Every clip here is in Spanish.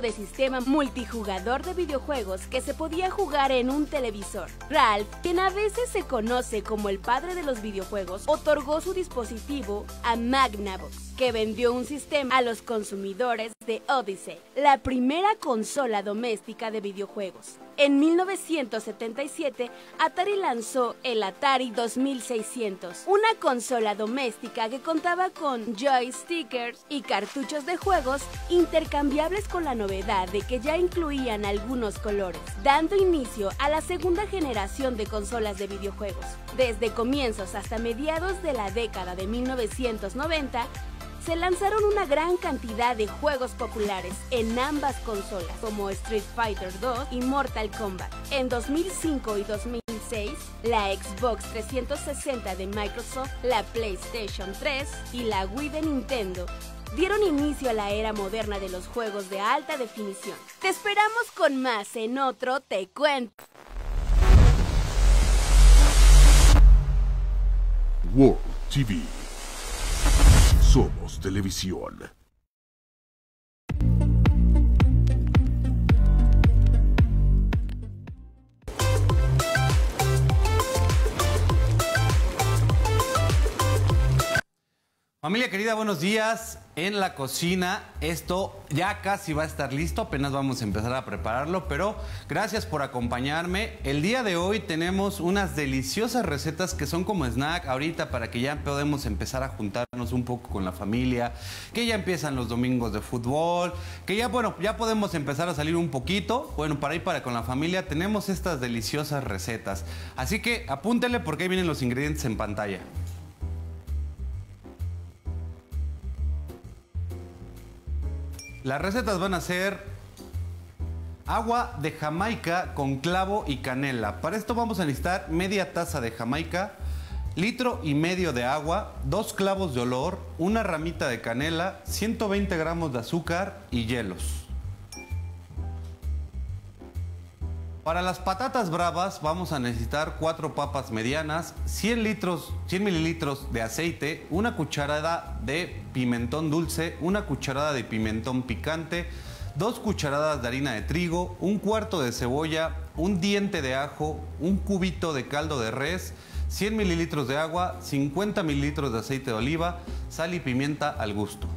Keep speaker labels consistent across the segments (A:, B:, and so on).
A: de sistema multijugador de videojuegos que se podía jugar en un televisor. Ralph, quien a veces se conoce como el padre de los videojuegos, otorgó su dispositivo a Magnavox que vendió un sistema a los consumidores de Odyssey, la primera consola doméstica de videojuegos. En 1977, Atari lanzó el Atari 2600, una consola doméstica que contaba con joystickers y cartuchos de juegos intercambiables con la novedad de que ya incluían algunos colores, dando inicio a la segunda generación de consolas de videojuegos. Desde comienzos hasta mediados de la década de 1990, se lanzaron una gran cantidad de juegos populares en ambas consolas, como Street Fighter 2 y Mortal Kombat. En 2005 y 2006, la Xbox 360 de Microsoft, la PlayStation 3 y la Wii de Nintendo dieron inicio a la era moderna de los juegos de alta definición. Te esperamos con más en otro Te Cuento.
B: World TV. Somos televisión.
C: Familia querida, buenos días. En la cocina, esto ya casi va a estar listo, apenas vamos a empezar a prepararlo, pero gracias por acompañarme. El día de hoy tenemos unas deliciosas recetas que son como snack ahorita para que ya podemos empezar a juntarnos un poco con la familia, que ya empiezan los domingos de fútbol, que ya bueno, ya podemos empezar a salir un poquito. Bueno, para ir para con la familia tenemos estas deliciosas recetas. Así que apúntele porque ahí vienen los ingredientes en pantalla. Las recetas van a ser agua de jamaica con clavo y canela. Para esto vamos a necesitar media taza de jamaica, litro y medio de agua, dos clavos de olor, una ramita de canela, 120 gramos de azúcar y hielos. Para las patatas bravas vamos a necesitar cuatro papas medianas, 100, litros, 100 mililitros de aceite, una cucharada de pimentón dulce, una cucharada de pimentón picante, dos cucharadas de harina de trigo, un cuarto de cebolla, un diente de ajo, un cubito de caldo de res, 100 mililitros de agua, 50 mililitros de aceite de oliva, sal y pimienta al gusto.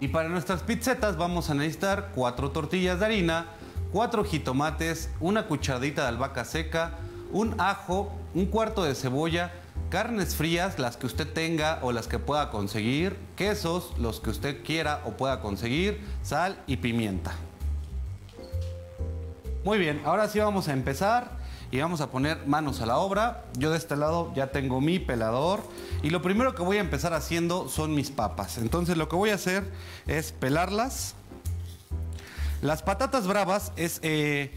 C: Y para nuestras pizzetas vamos a necesitar cuatro tortillas de harina, cuatro jitomates, una cucharadita de albahaca seca, un ajo, un cuarto de cebolla, carnes frías, las que usted tenga o las que pueda conseguir, quesos, los que usted quiera o pueda conseguir, sal y pimienta. Muy bien, ahora sí vamos a empezar y vamos a poner manos a la obra. Yo de este lado ya tengo mi pelador y lo primero que voy a empezar haciendo son mis papas. Entonces lo que voy a hacer es pelarlas. Las patatas bravas es eh,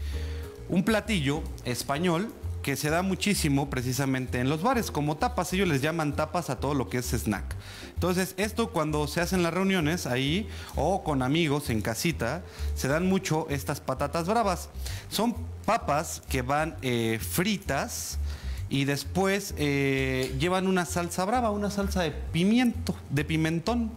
C: un platillo español que se da muchísimo precisamente en los bares como tapas. Ellos les llaman tapas a todo lo que es snack. Entonces, esto cuando se hacen las reuniones ahí o con amigos en casita, se dan mucho estas patatas bravas. Son papas que van eh, fritas y después eh, llevan una salsa brava, una salsa de pimiento, de pimentón.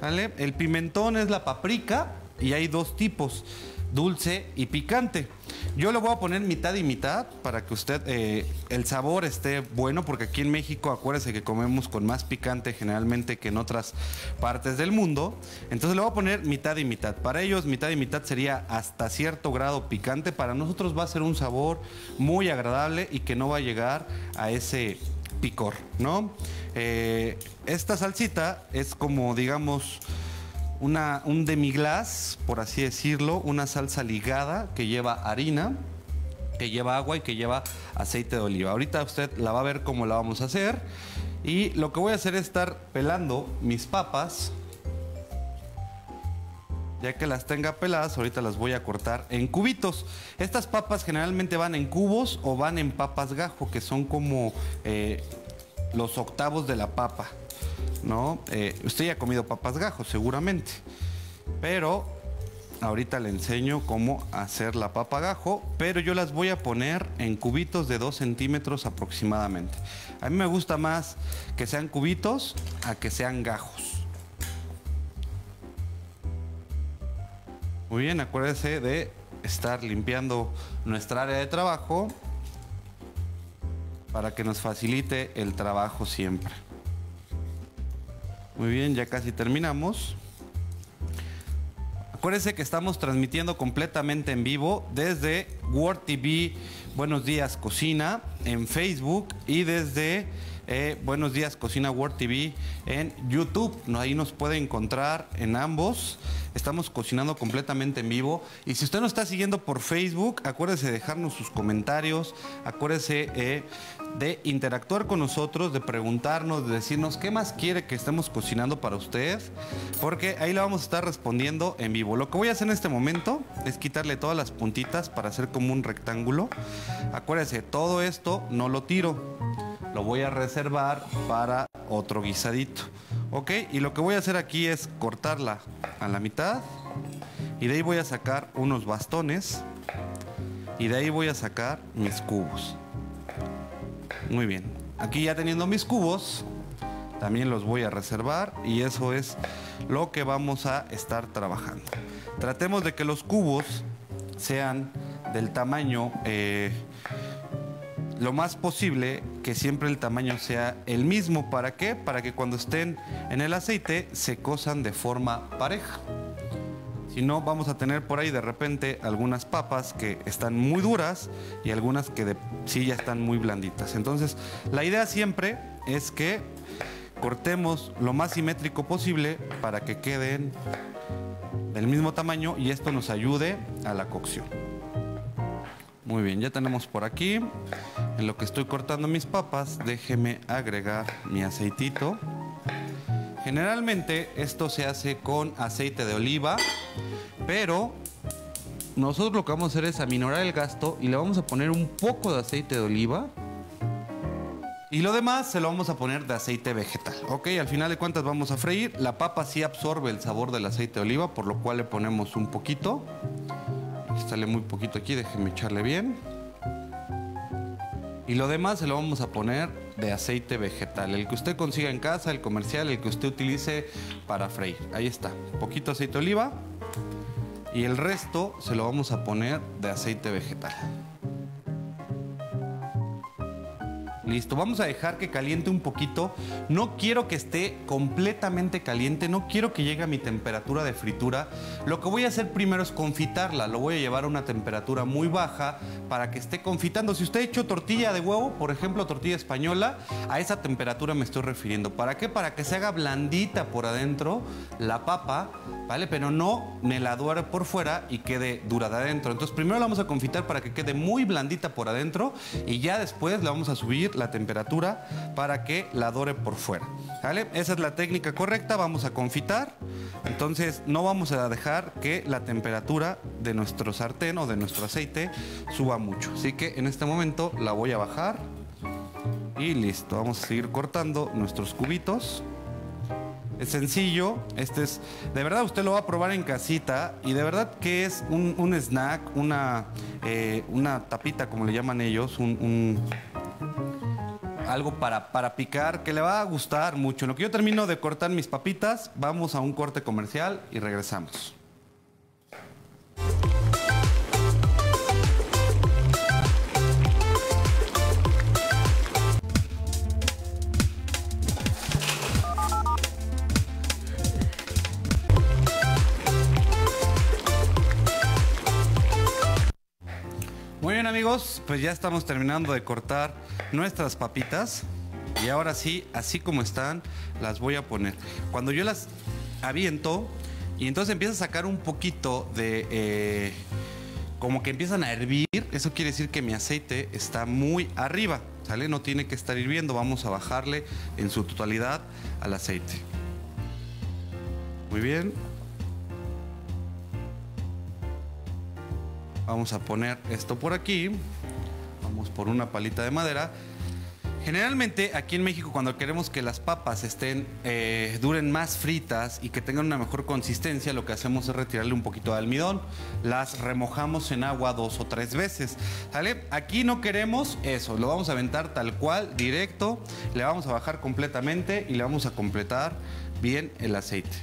C: ¿vale? El pimentón es la paprika y hay dos tipos dulce y picante. Yo le voy a poner mitad y mitad para que usted eh, el sabor esté bueno, porque aquí en México acuérdese que comemos con más picante generalmente que en otras partes del mundo. Entonces le voy a poner mitad y mitad. Para ellos mitad y mitad sería hasta cierto grado picante. Para nosotros va a ser un sabor muy agradable y que no va a llegar a ese picor, ¿no? Eh, esta salsita es como digamos una, un demi-glace, por así decirlo, una salsa ligada que lleva harina, que lleva agua y que lleva aceite de oliva. Ahorita usted la va a ver cómo la vamos a hacer. Y lo que voy a hacer es estar pelando mis papas. Ya que las tenga peladas, ahorita las voy a cortar en cubitos. Estas papas generalmente van en cubos o van en papas gajo, que son como eh, los octavos de la papa. ¿No? Eh, usted ya ha comido papas gajos, seguramente. Pero ahorita le enseño cómo hacer la papa gajo, pero yo las voy a poner en cubitos de 2 centímetros aproximadamente. A mí me gusta más que sean cubitos a que sean gajos. Muy bien, acuérdese de estar limpiando nuestra área de trabajo para que nos facilite el trabajo siempre. Muy bien, ya casi terminamos. Acuérdense que estamos transmitiendo completamente en vivo desde World TV Buenos Días Cocina en Facebook y desde eh, Buenos Días Cocina World TV en YouTube. Ahí nos puede encontrar en ambos. Estamos cocinando completamente en vivo. Y si usted nos está siguiendo por Facebook, acuérdese de dejarnos sus comentarios, acuérdese eh, de interactuar con nosotros, de preguntarnos, de decirnos qué más quiere que estemos cocinando para usted, porque ahí le vamos a estar respondiendo en vivo. Lo que voy a hacer en este momento es quitarle todas las puntitas para hacer como un rectángulo. Acuérdese, todo esto no lo tiro, lo voy a reservar para otro guisadito. ¿Ok? Y lo que voy a hacer aquí es cortarla a la mitad y de ahí voy a sacar unos bastones y de ahí voy a sacar mis cubos. Muy bien. Aquí ya teniendo mis cubos, también los voy a reservar y eso es lo que vamos a estar trabajando. Tratemos de que los cubos sean del tamaño eh, lo más posible que siempre el tamaño sea el mismo. ¿Para qué? Para que cuando estén en el aceite se cosan de forma pareja. Si no, vamos a tener por ahí de repente algunas papas que están muy duras y algunas que de, sí ya están muy blanditas. Entonces, la idea siempre es que cortemos lo más simétrico posible para que queden del mismo tamaño y esto nos ayude a la cocción. Muy bien, ya tenemos por aquí. En lo que estoy cortando mis papas, déjeme agregar mi aceitito. Generalmente esto se hace con aceite de oliva, pero nosotros lo que vamos a hacer es aminorar el gasto y le vamos a poner un poco de aceite de oliva. Y lo demás se lo vamos a poner de aceite vegetal. Ok, al final de cuentas vamos a freír. La papa sí absorbe el sabor del aceite de oliva, por lo cual le ponemos un poquito. Sale muy poquito aquí, déjenme echarle bien. Y lo demás se lo vamos a poner de aceite vegetal. El que usted consiga en casa, el comercial, el que usted utilice para freír. Ahí está. Poquito aceite de oliva. Y el resto se lo vamos a poner de aceite vegetal. Listo, vamos a dejar que caliente un poquito. No quiero que esté completamente caliente, no quiero que llegue a mi temperatura de fritura. Lo que voy a hacer primero es confitarla. Lo voy a llevar a una temperatura muy baja para que esté confitando. Si usted ha hecho tortilla de huevo, por ejemplo, tortilla española, a esa temperatura me estoy refiriendo. ¿Para qué? Para que se haga blandita por adentro la papa, ¿vale? Pero no me la dure por fuera y quede dura de adentro. Entonces primero la vamos a confitar para que quede muy blandita por adentro y ya después la vamos a subir la temperatura para que la dore por fuera. ¿Vale? Esa es la técnica correcta, vamos a confitar. Entonces no vamos a dejar que la temperatura de nuestro sartén o de nuestro aceite suba mucho. Así que en este momento la voy a bajar y listo. Vamos a seguir cortando nuestros cubitos. Es sencillo, este es, de verdad usted lo va a probar en casita y de verdad que es un, snack, una, eh, una tapita como le llaman ellos, un algo para, para picar que le va a gustar mucho. En lo que yo termino de cortar mis papitas, vamos a un corte comercial y regresamos. Bien amigos, pues ya estamos terminando de cortar nuestras papitas. Y ahora sí, así como están, las voy a poner. Cuando yo las aviento y entonces empieza a sacar un poquito de... Eh, como que empiezan a hervir, eso quiere decir que mi aceite está muy arriba, ¿sale? No tiene que estar hirviendo, vamos a bajarle en su totalidad al aceite. Muy bien, Vamos a poner esto por aquí. Vamos por una palita de madera. Generalmente aquí en México cuando queremos que las papas estén eh, duren más fritas y que tengan una mejor consistencia, lo que hacemos es retirarle un poquito de almidón. Las remojamos en agua dos o tres veces. Aquí no queremos eso, lo vamos a aventar tal cual, directo. Le vamos a bajar completamente y le vamos a completar bien el aceite.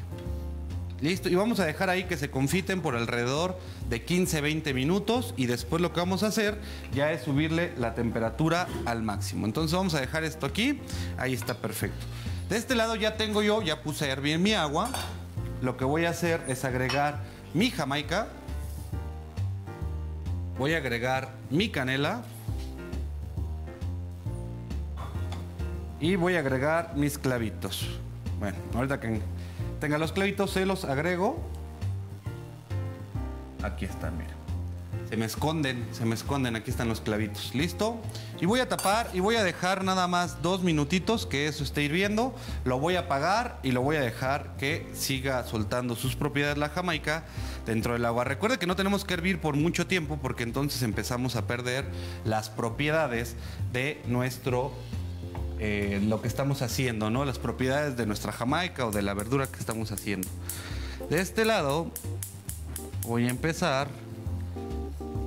C: Listo, y vamos a dejar ahí que se confiten por alrededor de 15-20 minutos y después lo que vamos a hacer ya es subirle la temperatura al máximo. Entonces vamos a dejar esto aquí, ahí está perfecto. De este lado ya tengo yo, ya puse a hervir mi agua. Lo que voy a hacer es agregar mi jamaica. Voy a agregar mi canela. Y voy a agregar mis clavitos. Bueno, ahorita que tenga los clavitos se los agrego. Aquí están, mira. Se me esconden, se me esconden, aquí están los clavitos. ¿Listo? Y voy a tapar y voy a dejar nada más dos minutitos que eso esté hirviendo. Lo voy a apagar y lo voy a dejar que siga soltando sus propiedades la jamaica dentro del agua. Recuerde que no tenemos que hervir por mucho tiempo porque entonces empezamos a perder las propiedades de nuestro eh, lo que estamos haciendo, ¿no? Las propiedades de nuestra jamaica o de la verdura que estamos haciendo. De este lado voy a empezar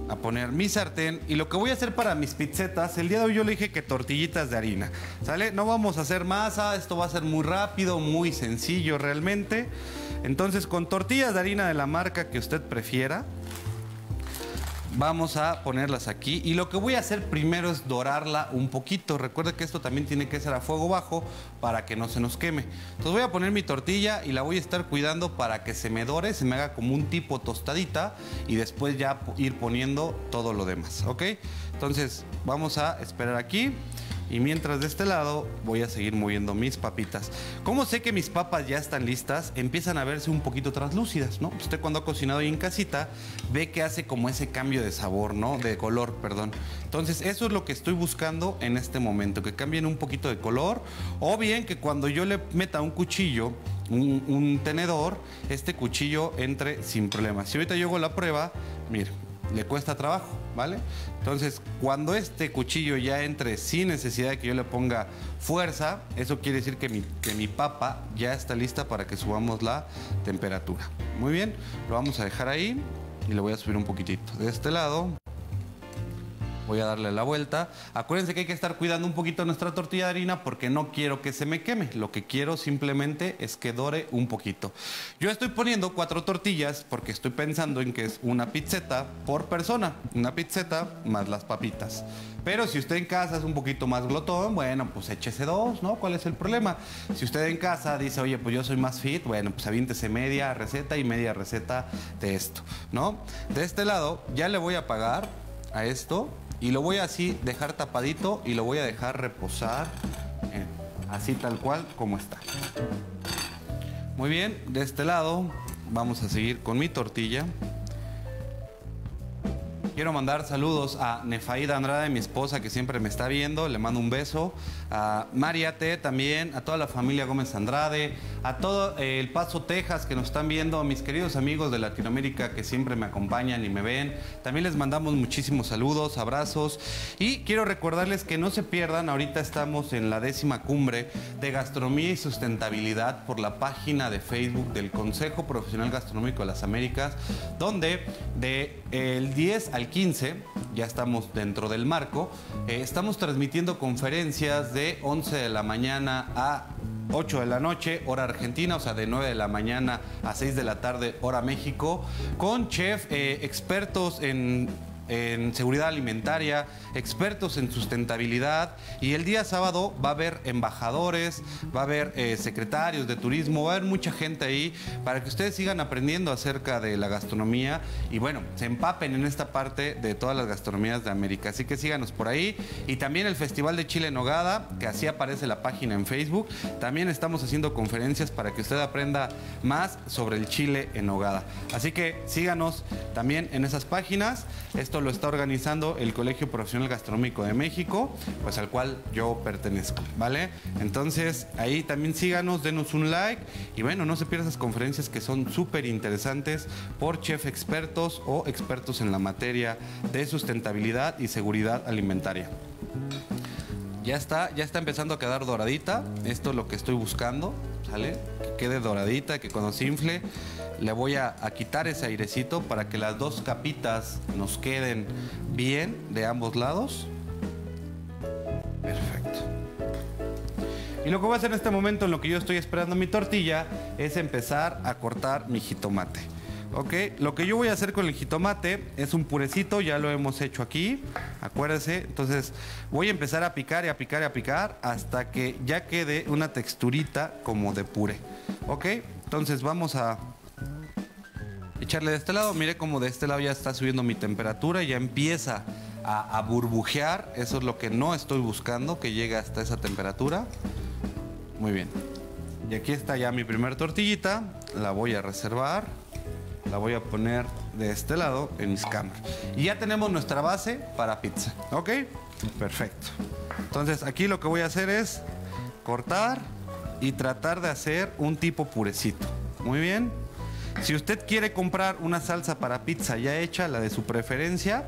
C: a poner mi sartén y lo que voy a hacer para mis pizzetas, el día de hoy yo le dije que tortillitas de harina, ¿sale? No vamos a hacer masa, esto va a ser muy rápido, muy sencillo realmente. Entonces con tortillas de harina de la marca que usted prefiera, vamos a ponerlas aquí y lo que voy a hacer primero es dorarla un poquito. Recuerde que esto también tiene que ser a fuego bajo para que no se nos queme. Entonces voy a poner mi tortilla y la voy a estar cuidando para que se me dore, se me haga como un tipo tostadita y después ya ir poniendo todo lo demás, ¿ok? Entonces vamos a esperar aquí. Y mientras de este lado voy a seguir moviendo mis papitas. Como sé que mis papas ya están listas, empiezan a verse un poquito translúcidas, ¿no? Usted cuando ha cocinado ahí en casita ve que hace como ese cambio de sabor, ¿no? De color, perdón. Entonces eso es lo que estoy buscando en este momento, que cambien un poquito de color o bien que cuando yo le meta un cuchillo un, un, tenedor, este cuchillo entre sin problema. Si ahorita yo hago la prueba, mire, le cuesta trabajo, ¿vale? Entonces, cuando este cuchillo ya entre sin necesidad de que yo le ponga fuerza, eso quiere decir que mi, que mi papa ya está lista para que subamos la temperatura. Muy bien, lo vamos a dejar ahí y le voy a subir un poquitito. De este lado, voy a darle la vuelta. Acuérdense que hay que estar cuidando un poquito nuestra tortilla de harina porque no quiero que se me queme. Lo que quiero simplemente es que dore un poquito. Yo estoy poniendo cuatro tortillas porque estoy pensando en que es una pizzeta por persona. Una pizzeta más las papitas. Pero si usted en casa es un poquito más glotón, bueno, pues échese dos, ¿no? ¿Cuál es el problema? Si usted en casa dice, oye, pues yo soy más fit, bueno, pues avíntese media receta y media receta de esto, ¿no? De este lado ya le voy a pagar a esto y lo voy a así dejar tapadito y lo voy a dejar reposar eh, así tal cual como está. Muy bien, de este lado vamos a seguir con mi tortilla. Quiero mandar saludos a Nefaida Andrade, mi esposa que siempre me está viendo, le mando un beso. A María T también, a toda la familia Gómez Andrade, a todo eh, El Paso, Texas que nos están viendo, a mis queridos amigos de Latinoamérica que siempre me acompañan y me ven. También les mandamos muchísimos saludos, abrazos. Y quiero recordarles que no se pierdan, ahorita estamos en la décima cumbre de gastronomía y sustentabilidad por la página de Facebook del Consejo Profesional Gastronómico de las Américas, donde de el 10 al 15, ya estamos dentro del marco, eh, estamos transmitiendo conferencias de 11 de la mañana a 8 de la noche, hora argentina, o sea, de 9 de la mañana a 6 de la tarde, hora México, con chef eh, expertos en en seguridad alimentaria, expertos en sustentabilidad y el día sábado va a haber embajadores, va a haber eh, secretarios de turismo, va a haber mucha gente ahí para que ustedes sigan aprendiendo acerca de la gastronomía y bueno, se empapen en esta parte de todas las gastronomías de América. Así que síganos por ahí y también el Festival de Chile en Nogada, que así aparece la página en Facebook. También estamos haciendo conferencias para que usted aprenda más sobre el chile en nogada. Así que síganos también en esas páginas. Esto lo está organizando el Colegio Profesional Gastronómico de México, pues al cual yo pertenezco, ¿vale? Entonces ahí también síganos, denos un like y bueno, no se pierdan esas conferencias que son súper interesantes por chef expertos o expertos en la materia de sustentabilidad y seguridad alimentaria. Ya está, ya está empezando a quedar doradita. Esto es lo que estoy buscando, ¿sale? Que quede doradita, que cuando se infle le voy a, quitar ese airecito para que las dos capitas nos queden bien de ambos lados. Perfecto. Y Y lo que voy a hacer en este momento, en lo que yo estoy esperando mi tortilla, es empezar a cortar mi jitomate. Ok, lo que yo voy a hacer con el jitomate es un purecito, ya lo hemos hecho aquí, acuérdense. Entonces voy a empezar a picar y a picar y a picar hasta que ya quede una texturita como de puré. Ok, entonces vamos a echarle de este lado. Mire como de este lado ya está subiendo mi temperatura, ya empieza a, burbujear. Eso es lo que no estoy buscando, que llegue hasta esa temperatura. Muy bien. Y aquí está ya mi primer tortillita. La voy a reservar. La voy a poner de este lado en mis cámaras. Y ya tenemos nuestra base para pizza. ¿Ok? Perfecto. Entonces aquí lo que voy a hacer es cortar y tratar de hacer un tipo purecito. Muy bien. Si usted quiere comprar una salsa para pizza ya hecha, la de su preferencia,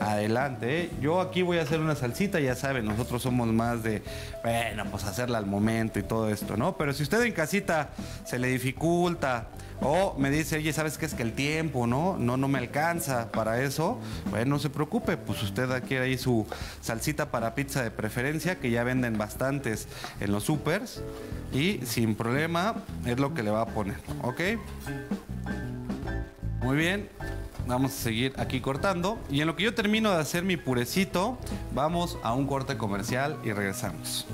C: adelante. ¿eh? Yo aquí voy a hacer una salsita, ya saben, nosotros somos más de, bueno, pues hacerla al momento y todo esto, ¿no? Pero si usted en casita se le dificulta o me dice, oye, ¿sabes qué es que el tiempo, no? No, no me alcanza para eso. Bueno, no se preocupe, pues usted adquiere ahí su salsita para pizza de preferencia, que ya venden bastantes en los supers. Y sin problema es lo que le va a poner, ¿ok? Muy bien, vamos a seguir aquí cortando. Y en lo que yo termino de hacer mi purecito, vamos a un corte comercial y regresamos.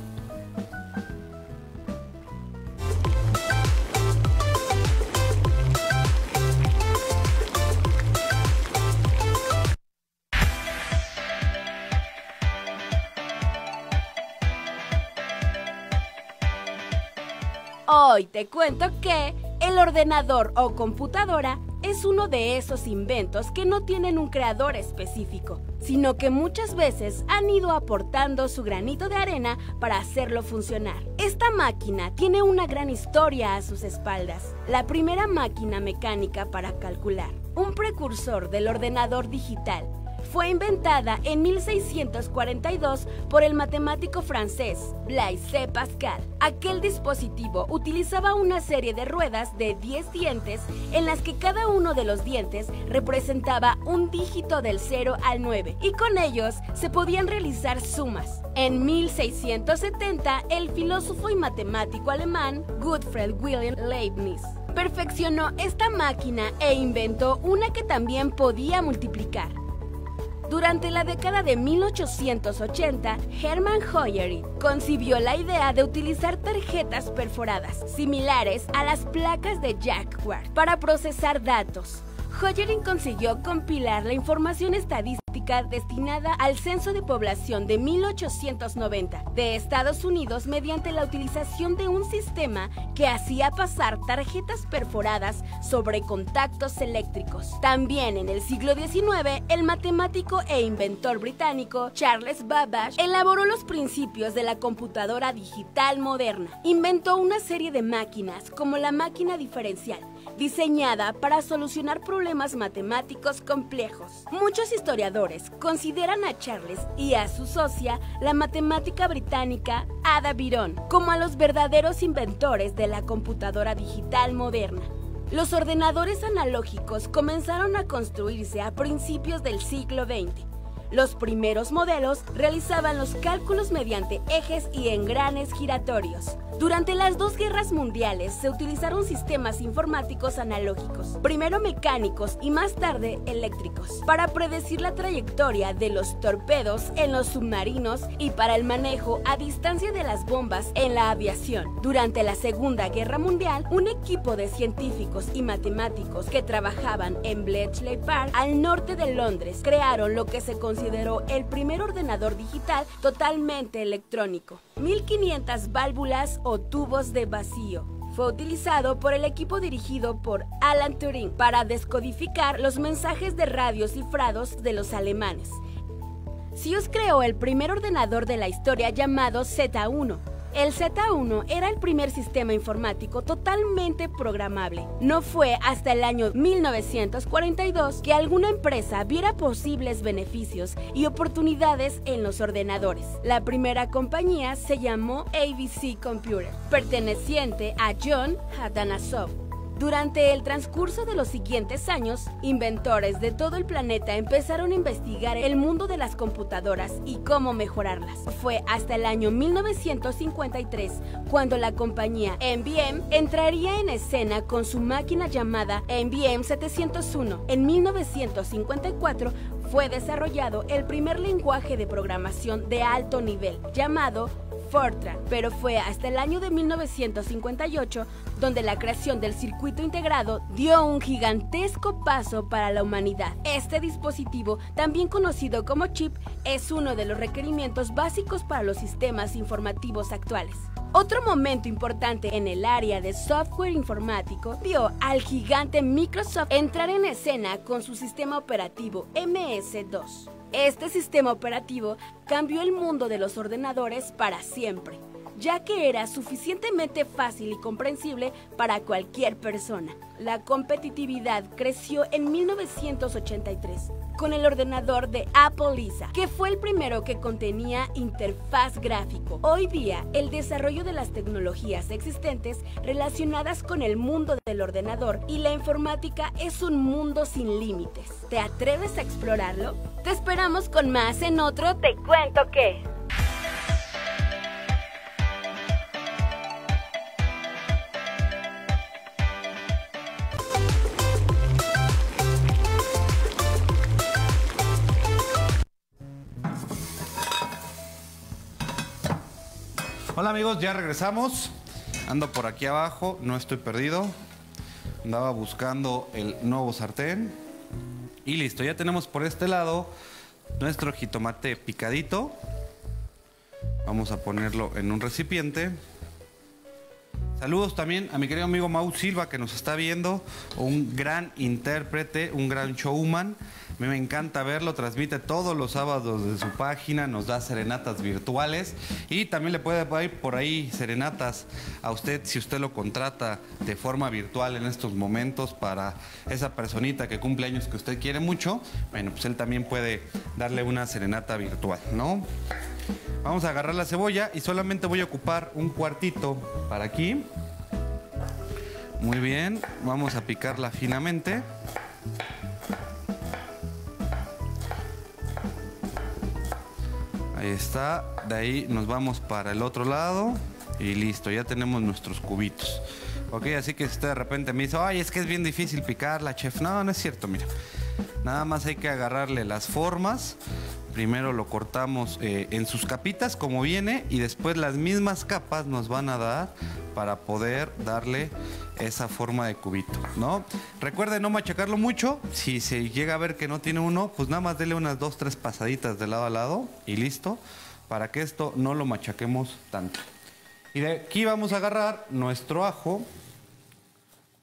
A: Hoy te cuento que el ordenador o computadora es uno de esos inventos que no tienen un creador específico, sino que muchas veces han ido aportando su granito de arena para hacerlo funcionar. Esta máquina tiene una gran historia a sus espaldas. La primera máquina mecánica para calcular, un precursor del ordenador digital, fue inventada en 1642 por el matemático francés Blaise Pascal. Aquel dispositivo utilizaba una serie de ruedas de 10 dientes en las que cada uno de los dientes representaba un dígito del 0 al 9 y con ellos se podían realizar sumas. En 1670, el filósofo y matemático alemán Gottfried Wilhelm Leibniz perfeccionó esta máquina e inventó una que también podía multiplicar. Durante la década de 1880, Hermann Hoyery concibió la idea de utilizar tarjetas perforadas, similares a las placas de Jaguar, para procesar datos. Hoyerin consiguió compilar la información estadística destinada al Censo de Población de 1890 de Estados Unidos mediante la utilización de un sistema que hacía pasar tarjetas perforadas sobre contactos eléctricos. También en el siglo XIX, el matemático e inventor británico Charles Babbage elaboró los principios de la computadora digital moderna. Inventó una serie de máquinas como la máquina diferencial, diseñada para solucionar problemas matemáticos complejos. Muchos historiadores consideran a Charles y a su socia, la matemática británica Ada Byron, como a los verdaderos inventores de la computadora digital moderna. Los ordenadores analógicos comenzaron a construirse a principios del siglo XX. Los primeros modelos realizaban los cálculos mediante ejes y engranes giratorios. Durante las dos guerras mundiales se utilizaron sistemas informáticos analógicos, primero mecánicos y más tarde eléctricos, para predecir la trayectoria de los torpedos en los submarinos y para el manejo a distancia de las bombas en la aviación. Durante la Segunda Guerra Mundial, un equipo de científicos y matemáticos que trabajaban en Bletchley Park, al norte de Londres, crearon lo que se consideró el primer ordenador digital totalmente electrónico. 1500 válvulas o tubos de vacío. Fue utilizado por el equipo dirigido por Alan Turing para descodificar los mensajes de radio cifrados de los alemanes. Sius creó el primer ordenador de la historia llamado Z1. El Z1 era el primer sistema informático totalmente programable. No fue hasta el año 1942 que alguna empresa viera posibles beneficios y oportunidades en los ordenadores. La primera compañía se llamó ABC Computer, perteneciente a John Hadanasov. Durante el transcurso de los siguientes años, inventores de todo el planeta empezaron a investigar el mundo de las computadoras y cómo mejorarlas. Fue hasta el año 1953 cuando la compañía NBM entraría en escena con su máquina llamada NBM 701. En 1954 fue desarrollado el primer lenguaje de programación de alto nivel, llamado Fortran, pero fue hasta el año de 1958 donde la creación del circuito integrado dio un gigantesco paso para la humanidad. Este dispositivo, también conocido como chip, es uno de los requerimientos básicos para los sistemas informativos actuales. Otro momento importante en el área de software informático vio al gigante Microsoft entrar en escena con su sistema operativo MS2. Este sistema operativo cambió el mundo de los ordenadores para siempre, ya que era suficientemente fácil y comprensible para cualquier persona. La competitividad creció en 1983 con el ordenador de Apple Lisa, que fue el primero que contenía interfaz gráfico. Hoy día, el desarrollo de las tecnologías existentes relacionadas con el mundo del ordenador y la informática es un mundo sin límites. ¿Te atreves a explorarlo? Te esperamos con más en otro Te cuento qué.
C: Amigos, ya regresamos. Ando por aquí abajo, no estoy perdido. Andaba buscando el nuevo sartén. Y listo, ya tenemos por este lado nuestro jitomate picadito. Vamos a ponerlo en un recipiente. Saludos también a mi querido amigo Mau Silva que nos está viendo, un gran intérprete, un gran showman. A mí me encanta verlo, transmite todos los sábados de su página, nos da serenatas virtuales y también le puede ir por ahí serenatas a usted si usted lo contrata de forma virtual en estos momentos para esa personita que cumple años que usted quiere mucho. Bueno, pues él también puede darle una serenata virtual, ¿no? Vamos a agarrar la cebolla y solamente voy a ocupar un cuartito para aquí. Muy bien, vamos a picarla finamente. Ahí está, de ahí nos vamos para el otro lado y listo, ya tenemos nuestros cubitos. Ok, así que si usted de repente me dice, ay, es que es bien difícil picarla, chef. No, no es cierto, mira. Nada más hay que agarrarle las formas. Primero lo cortamos eh, en sus capitas como viene y después las mismas capas nos van a dar para poder darle esa forma de cubito, ¿no? Recuerde no machacarlo mucho. Si se llega a ver que no tiene uno, pues nada más dele unas dos, tres pasaditas de lado a lado y listo, para que esto no lo machaquemos tanto. Y de aquí vamos a agarrar nuestro ajo.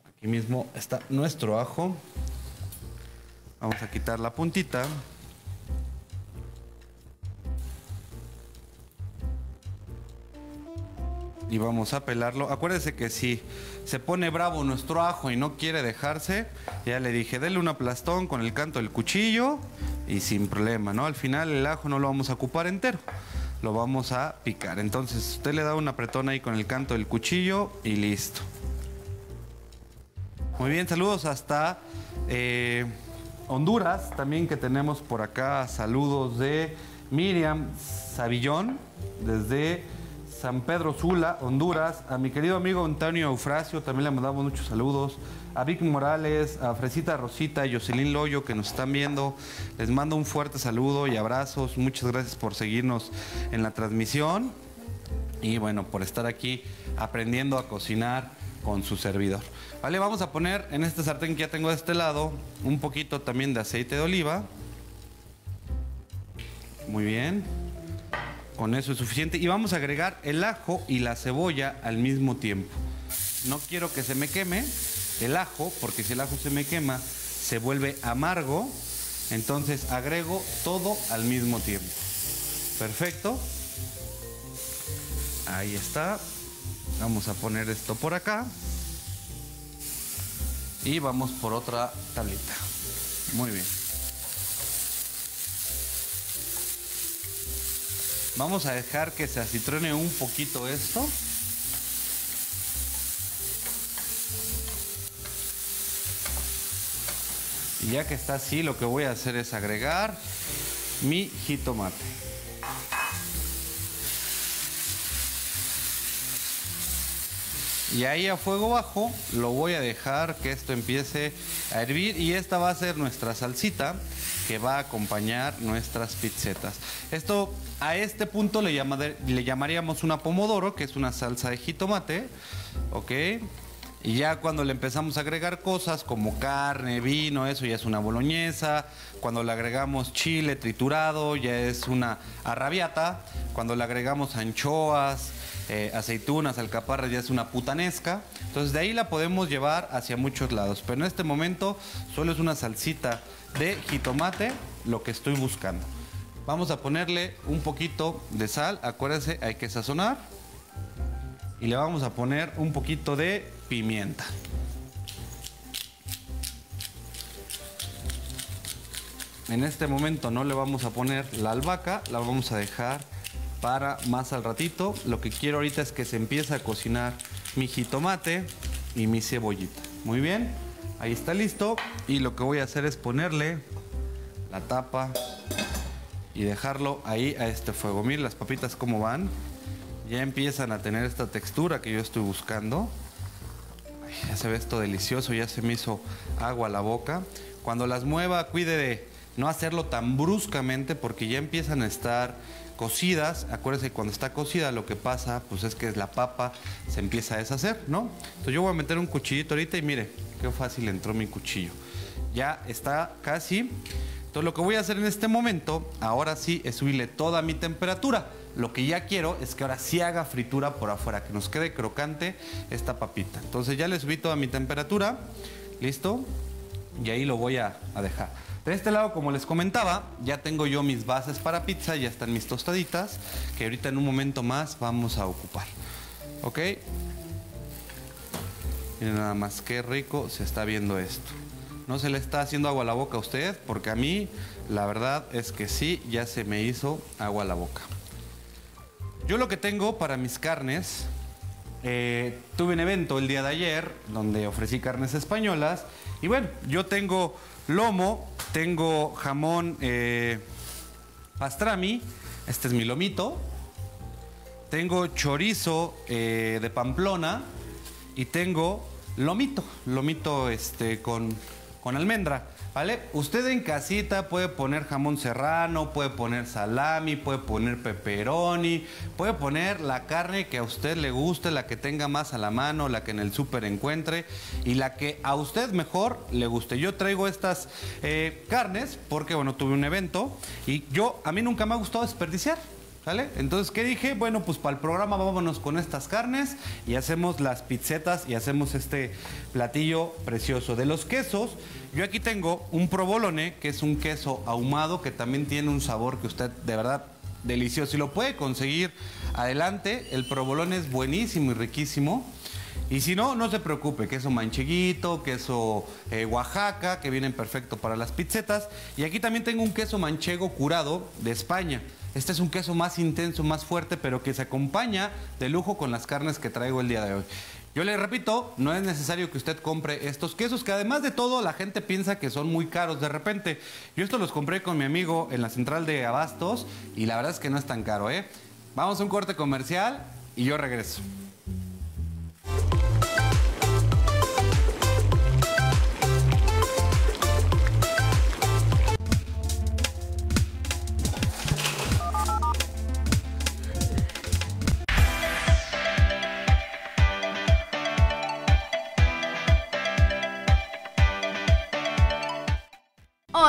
C: Aquí mismo está nuestro ajo. Vamos a quitar la puntita. Y vamos a pelarlo. Acuérdese que si se pone bravo nuestro ajo y no quiere dejarse, ya le dije, dele un aplastón con el canto del cuchillo y sin problema, ¿no? Al final el ajo no lo vamos a ocupar entero, lo vamos a picar. Entonces usted le da un apretón ahí con el canto del cuchillo y listo. Muy bien, saludos hasta eh, Honduras, también que tenemos por acá saludos de Miriam Savillón, desde San Pedro Sula, Honduras, a mi querido amigo Antonio Eufrasio, también le mandamos muchos saludos, a Vic Morales, a Fresita Rosita, y Jocelyn Loyo que nos están viendo, les mando un fuerte saludo y abrazos, muchas gracias por seguirnos en la transmisión y bueno, por estar aquí aprendiendo a cocinar con su servidor. Vale, vamos a poner en este sartén que ya tengo de este lado un poquito también de aceite de oliva. Muy bien. Con eso es suficiente. Y vamos a agregar el ajo y la cebolla al mismo tiempo. No quiero que se me queme el ajo, porque si el ajo se me quema, se vuelve amargo. Entonces agrego todo al mismo tiempo. Perfecto. Ahí está. Vamos a poner esto por acá. Y vamos por otra tablita. Muy bien. Vamos a dejar que se acitrone un poquito esto. Y ya que está así, lo que voy a hacer es agregar mi jitomate. Y ahí a fuego bajo lo voy a dejar que esto empiece a hervir y esta va a ser nuestra salsita que va a acompañar nuestras pizzetas. Esto a este punto le, le llamaríamos una pomodoro, que es una salsa de jitomate, ¿ok? Y ya cuando le empezamos a agregar cosas como carne, vino, eso ya es una boloñesa. Cuando le agregamos chile triturado, ya es una arrabiata. Cuando le agregamos anchoas, eh, aceitunas, alcaparras, ya es una putanesca. Entonces de ahí la podemos llevar hacia muchos lados. Pero en este momento solo es una salsita de jitomate lo que estoy buscando. Vamos a ponerle un poquito de sal. Acuérdense, hay que sazonar. Y le vamos a poner un poquito de pimienta. En este momento no le vamos a poner la albahaca, la vamos a dejar para más al ratito. Lo que quiero ahorita es que se empiece a cocinar mi jitomate y mi cebollita. Muy bien, ahí está listo. Y lo que voy a hacer es ponerle la tapa y dejarlo ahí a este fuego. Miren las papitas cómo van. Ya empiezan a tener esta textura que yo estoy buscando. ya se ve esto delicioso, ya se me hizo agua a la boca. Cuando las mueva, cuide de no hacerlo tan bruscamente porque ya empiezan a estar cocidas, acuérdense cuando está cocida lo que pasa pues es que la papa se empieza a deshacer, ¿no? Entonces yo voy a meter un cuchillito ahorita y mire, qué fácil entró mi cuchillo. Ya está casi. Entonces lo que voy a hacer en este momento, ahora sí, es subirle toda mi temperatura. Lo que ya quiero es que ahora sí haga fritura por afuera, que nos quede crocante esta papita. Entonces ya le subí toda mi temperatura, listo, y ahí lo voy a dejar. De este lado, como les comentaba, ya tengo yo mis bases para pizza, ya están mis tostaditas, que ahorita en un momento más vamos a ocupar. ¿Ok? Miren nada más, qué rico se está viendo esto. No se le está haciendo agua a la boca a usted, porque a mí la verdad es que sí, ya se me hizo agua a la boca. Yo lo que tengo para mis carnes, eh, tuve un evento el día de ayer donde ofrecí carnes españolas y bueno, yo tengo lomo, tengo jamón eh, pastrami, este es mi lomito. Tengo chorizo eh, de Pamplona y tengo lomito, lomito este, con, con almendra. ¿Vale? Usted en casita puede poner jamón serrano, puede poner salami, puede poner pepperoni, puede poner la carne que a usted le guste, la que tenga más a la mano, la que en el súper encuentre y la que a usted mejor le guste. Yo traigo estas eh, carnes porque, bueno, tuve un evento y yo, a mí nunca me ha gustado desperdiciar. Entonces, ¿qué dije? Bueno, pues para el programa vámonos con estas carnes y hacemos las pizzetas y hacemos este platillo precioso. De los quesos, yo aquí tengo un provolone, que es un queso ahumado que también tiene un sabor que usted de verdad delicioso. Si lo puede conseguir, adelante. El provolone es buenísimo y riquísimo. Y si no, no se preocupe, queso mancheguito, queso eh, Oaxaca, que vienen perfecto para las pizzetas. Y aquí también tengo un queso manchego curado de España. Este es un queso más intenso, más fuerte, pero que se acompaña de lujo con las carnes que traigo el día de hoy. Yo le repito, no es necesario que usted compre estos quesos, que además de todo la gente piensa que son muy caros de repente. Yo estos los compré con mi amigo en la central de Abastos y la verdad es que no es tan caro, ¿eh? Vamos a un corte comercial y yo regreso.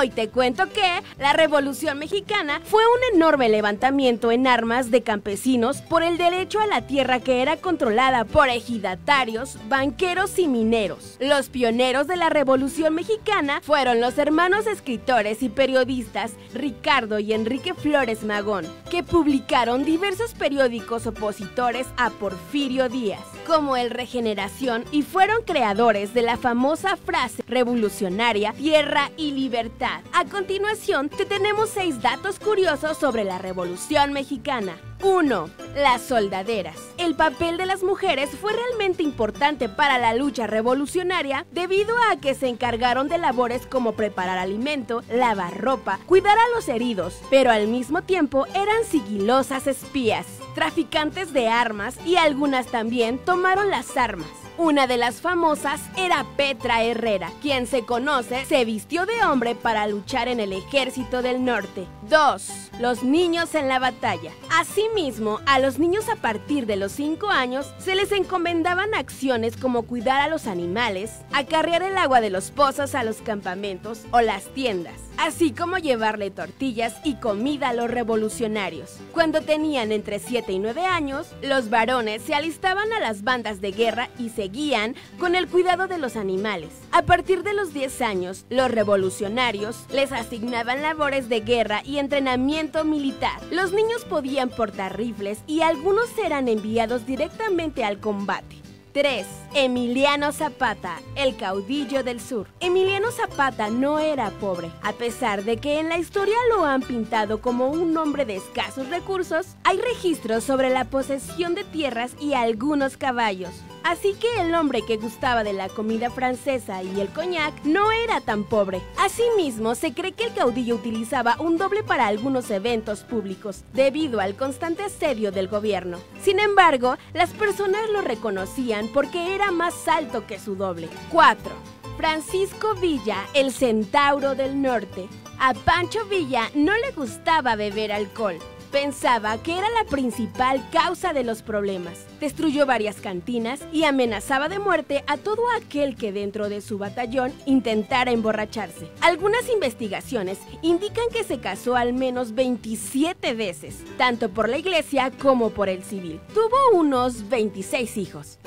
A: Hoy te cuento que la Revolución Mexicana fue un enorme levantamiento en armas de campesinos por el derecho a la tierra que era controlada por ejidatarios, banqueros y mineros. Los pioneros de la Revolución Mexicana fueron los hermanos escritores y periodistas Ricardo y Enrique Flores Magón, que publicaron diversos periódicos opositores a Porfirio Díaz, como El Regeneración, y fueron creadores de la famosa frase revolucionaria Tierra y Libertad. A continuación, te tenemos seis datos curiosos sobre la Revolución Mexicana. 1. Las soldaderas. El papel de las mujeres fue realmente importante para la lucha revolucionaria debido a que se encargaron de labores como preparar alimento, lavar ropa, cuidar a los heridos, pero al mismo tiempo eran sigilosas espías, traficantes de armas y algunas también tomaron las armas. Una de las famosas era Petra Herrera, quien se conoce se vistió de hombre para luchar en el ejército del norte. 2. Los niños en la batalla. Asimismo, a los niños a partir de los 5 años se les encomendaban acciones como cuidar a los animales, acarrear el agua de los pozos a los campamentos o las tiendas así como llevarle tortillas y comida a los revolucionarios. Cuando tenían entre 7 y 9 años, los varones se alistaban a las bandas de guerra y seguían con el cuidado de los animales. A partir de los 10 años, los revolucionarios les asignaban labores de guerra y entrenamiento militar. Los niños podían portar rifles y algunos eran enviados directamente al combate. 3. Emiliano Zapata, el caudillo del sur. Emiliano Zapata no era pobre. A pesar de que en la historia lo han pintado como un hombre de escasos recursos, hay registros sobre la posesión de tierras y algunos caballos. Así que el hombre que gustaba de la comida francesa y el coñac no era tan pobre. Asimismo, se cree que el caudillo utilizaba un doble para algunos eventos públicos, debido al constante asedio del gobierno. Sin embargo, las personas lo reconocían porque era más alto que su doble. 4. Francisco Villa, el centauro del norte. A Pancho Villa no le gustaba beber alcohol, pensaba que era la principal causa de los problemas. Destruyó varias cantinas y amenazaba de muerte a todo aquel que dentro de su batallón intentara emborracharse. Algunas investigaciones indican que se casó al menos 27 veces, tanto por la iglesia como por el civil. Tuvo unos 26 hijos.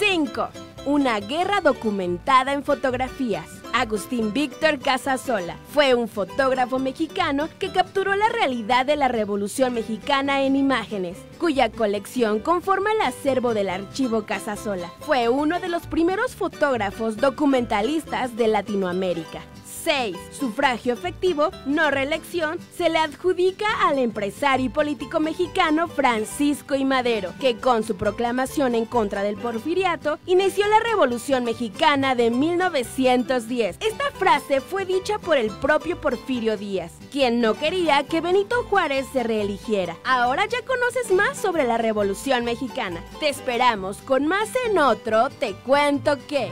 A: 5. Una guerra documentada en fotografías. Agustín Víctor Casasola fue un fotógrafo mexicano que capturó la realidad de la Revolución Mexicana en imágenes, cuya colección conforma el acervo del archivo Casasola. Fue uno de los primeros fotógrafos documentalistas de Latinoamérica. 6. Sufragio efectivo, no reelección, se le adjudica al empresario y político mexicano Francisco I. Madero, que con su proclamación en contra del porfiriato inició la Revolución Mexicana de 1910. Esta frase fue dicha por el propio Porfirio Díaz, quien no quería que Benito Juárez se reeligiera. Ahora ya conoces más sobre la Revolución Mexicana. Te esperamos con más en otro Te cuento que...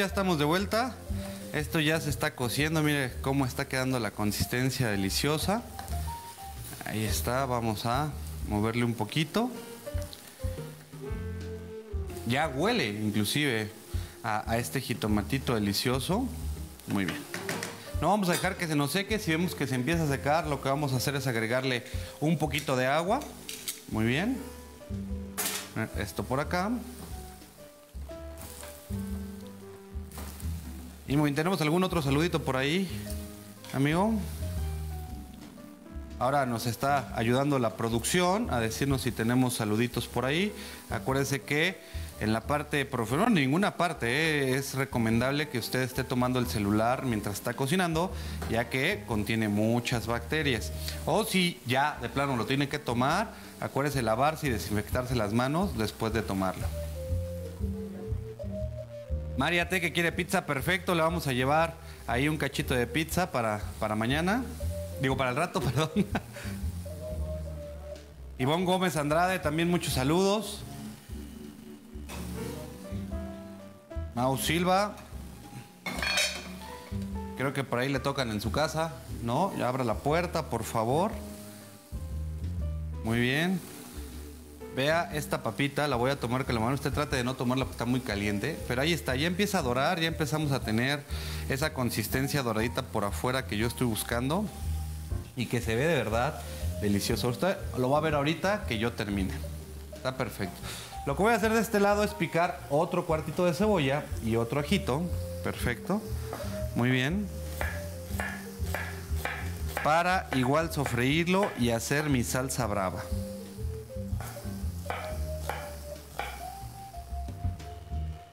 C: ya estamos de vuelta. Esto ya se está cociendo, mire cómo está quedando la consistencia deliciosa. Ahí está, vamos a moverle un poquito. Ya huele inclusive a, a este jitomatito delicioso. Muy bien. No vamos a dejar que se nos seque. Si vemos que se empieza a secar, lo que vamos a hacer es agregarle un poquito de agua. Muy bien. Esto por acá. Y muy bien, ¿tenemos algún otro saludito por ahí, amigo? Ahora nos está ayudando la producción a decirnos si tenemos saluditos por ahí. Acuérdense que en la parte profesional, en ninguna parte, eh, es recomendable que usted esté tomando el celular mientras está cocinando, ya que contiene muchas bacterias. O si ya de plano lo tiene que tomar, acuérdese lavarse y desinfectarse las manos después de tomarlo. María T que quiere pizza, perfecto, le vamos a llevar ahí un cachito de pizza para, para mañana. Digo, para el rato, perdón. Ivonne Gómez Andrade, también muchos saludos. Mau Silva. Creo que por ahí le tocan en su casa. No, ya abra la puerta, por favor. Muy bien. Vea esta papita, la voy a tomar con la mano. Usted trate de no tomarla porque está muy caliente. Pero ahí está, ya empieza a dorar, ya empezamos a tener esa consistencia doradita por afuera que yo estoy buscando. Y que se ve de verdad delicioso. Usted lo va a ver ahorita que yo termine. Está perfecto. Lo que voy a hacer de este lado es picar otro cuartito de cebolla y otro ajito. Perfecto. Muy bien. para igual sofreírlo y hacer mi salsa brava.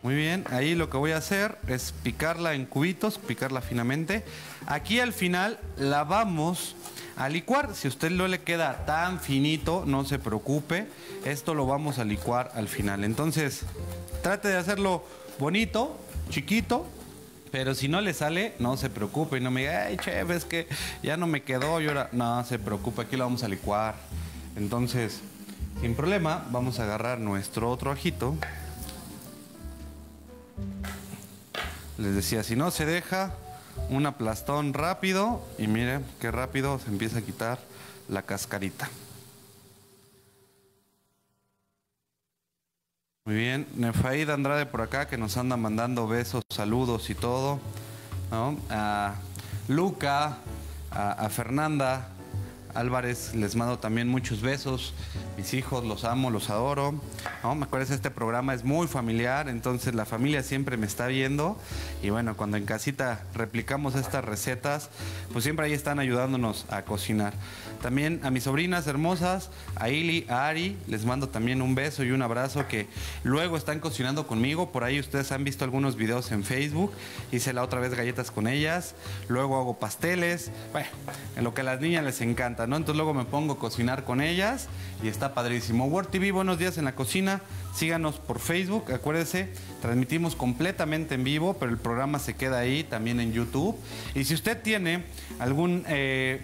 C: Muy bien, ahí lo que voy a hacer es picarla en cubitos, picarla finamente. Aquí al final la vamos a licuar. Si usted no le queda tan finito, no se preocupe. Esto lo vamos a licuar al final. Entonces, trate de hacerlo bonito, chiquito, pero si no le sale, no se preocupe y no me diga, ay, chef, es que ya no me quedó y ahora. No se preocupe, aquí lo vamos a licuar. Entonces, sin problema, vamos a agarrar nuestro otro ajito. Les decía, si no se deja, un aplastón rápido y miren qué rápido se empieza a quitar la cascarita. Muy bien, Nefaid Andrade por acá que nos anda mandando besos, saludos y todo. ¿no? A Luca, a, a Fernanda Álvarez les mando también muchos besos. Mis hijos los amo, los adoro. ¿no? Me acuerdo este programa es muy familiar, entonces la familia siempre me está viendo. Y bueno, cuando en casita replicamos estas recetas, pues siempre ahí están ayudándonos a cocinar. También a mis sobrinas hermosas, a Ili, a Ari, les mando también un beso y un abrazo que luego están cocinando conmigo. Por ahí ustedes han visto algunos videos en Facebook. Hice la otra vez galletas con ellas. Luego hago pasteles. Bueno, en lo que a las niñas les encanta, ¿no? Entonces luego me pongo a cocinar con ellas y está padrísimo. World TV, buenos días en la cocina. Síganos por Facebook, acuérdense, transmitimos completamente en vivo, pero el programa se queda ahí también en YouTube. Y si usted tiene algún... eh,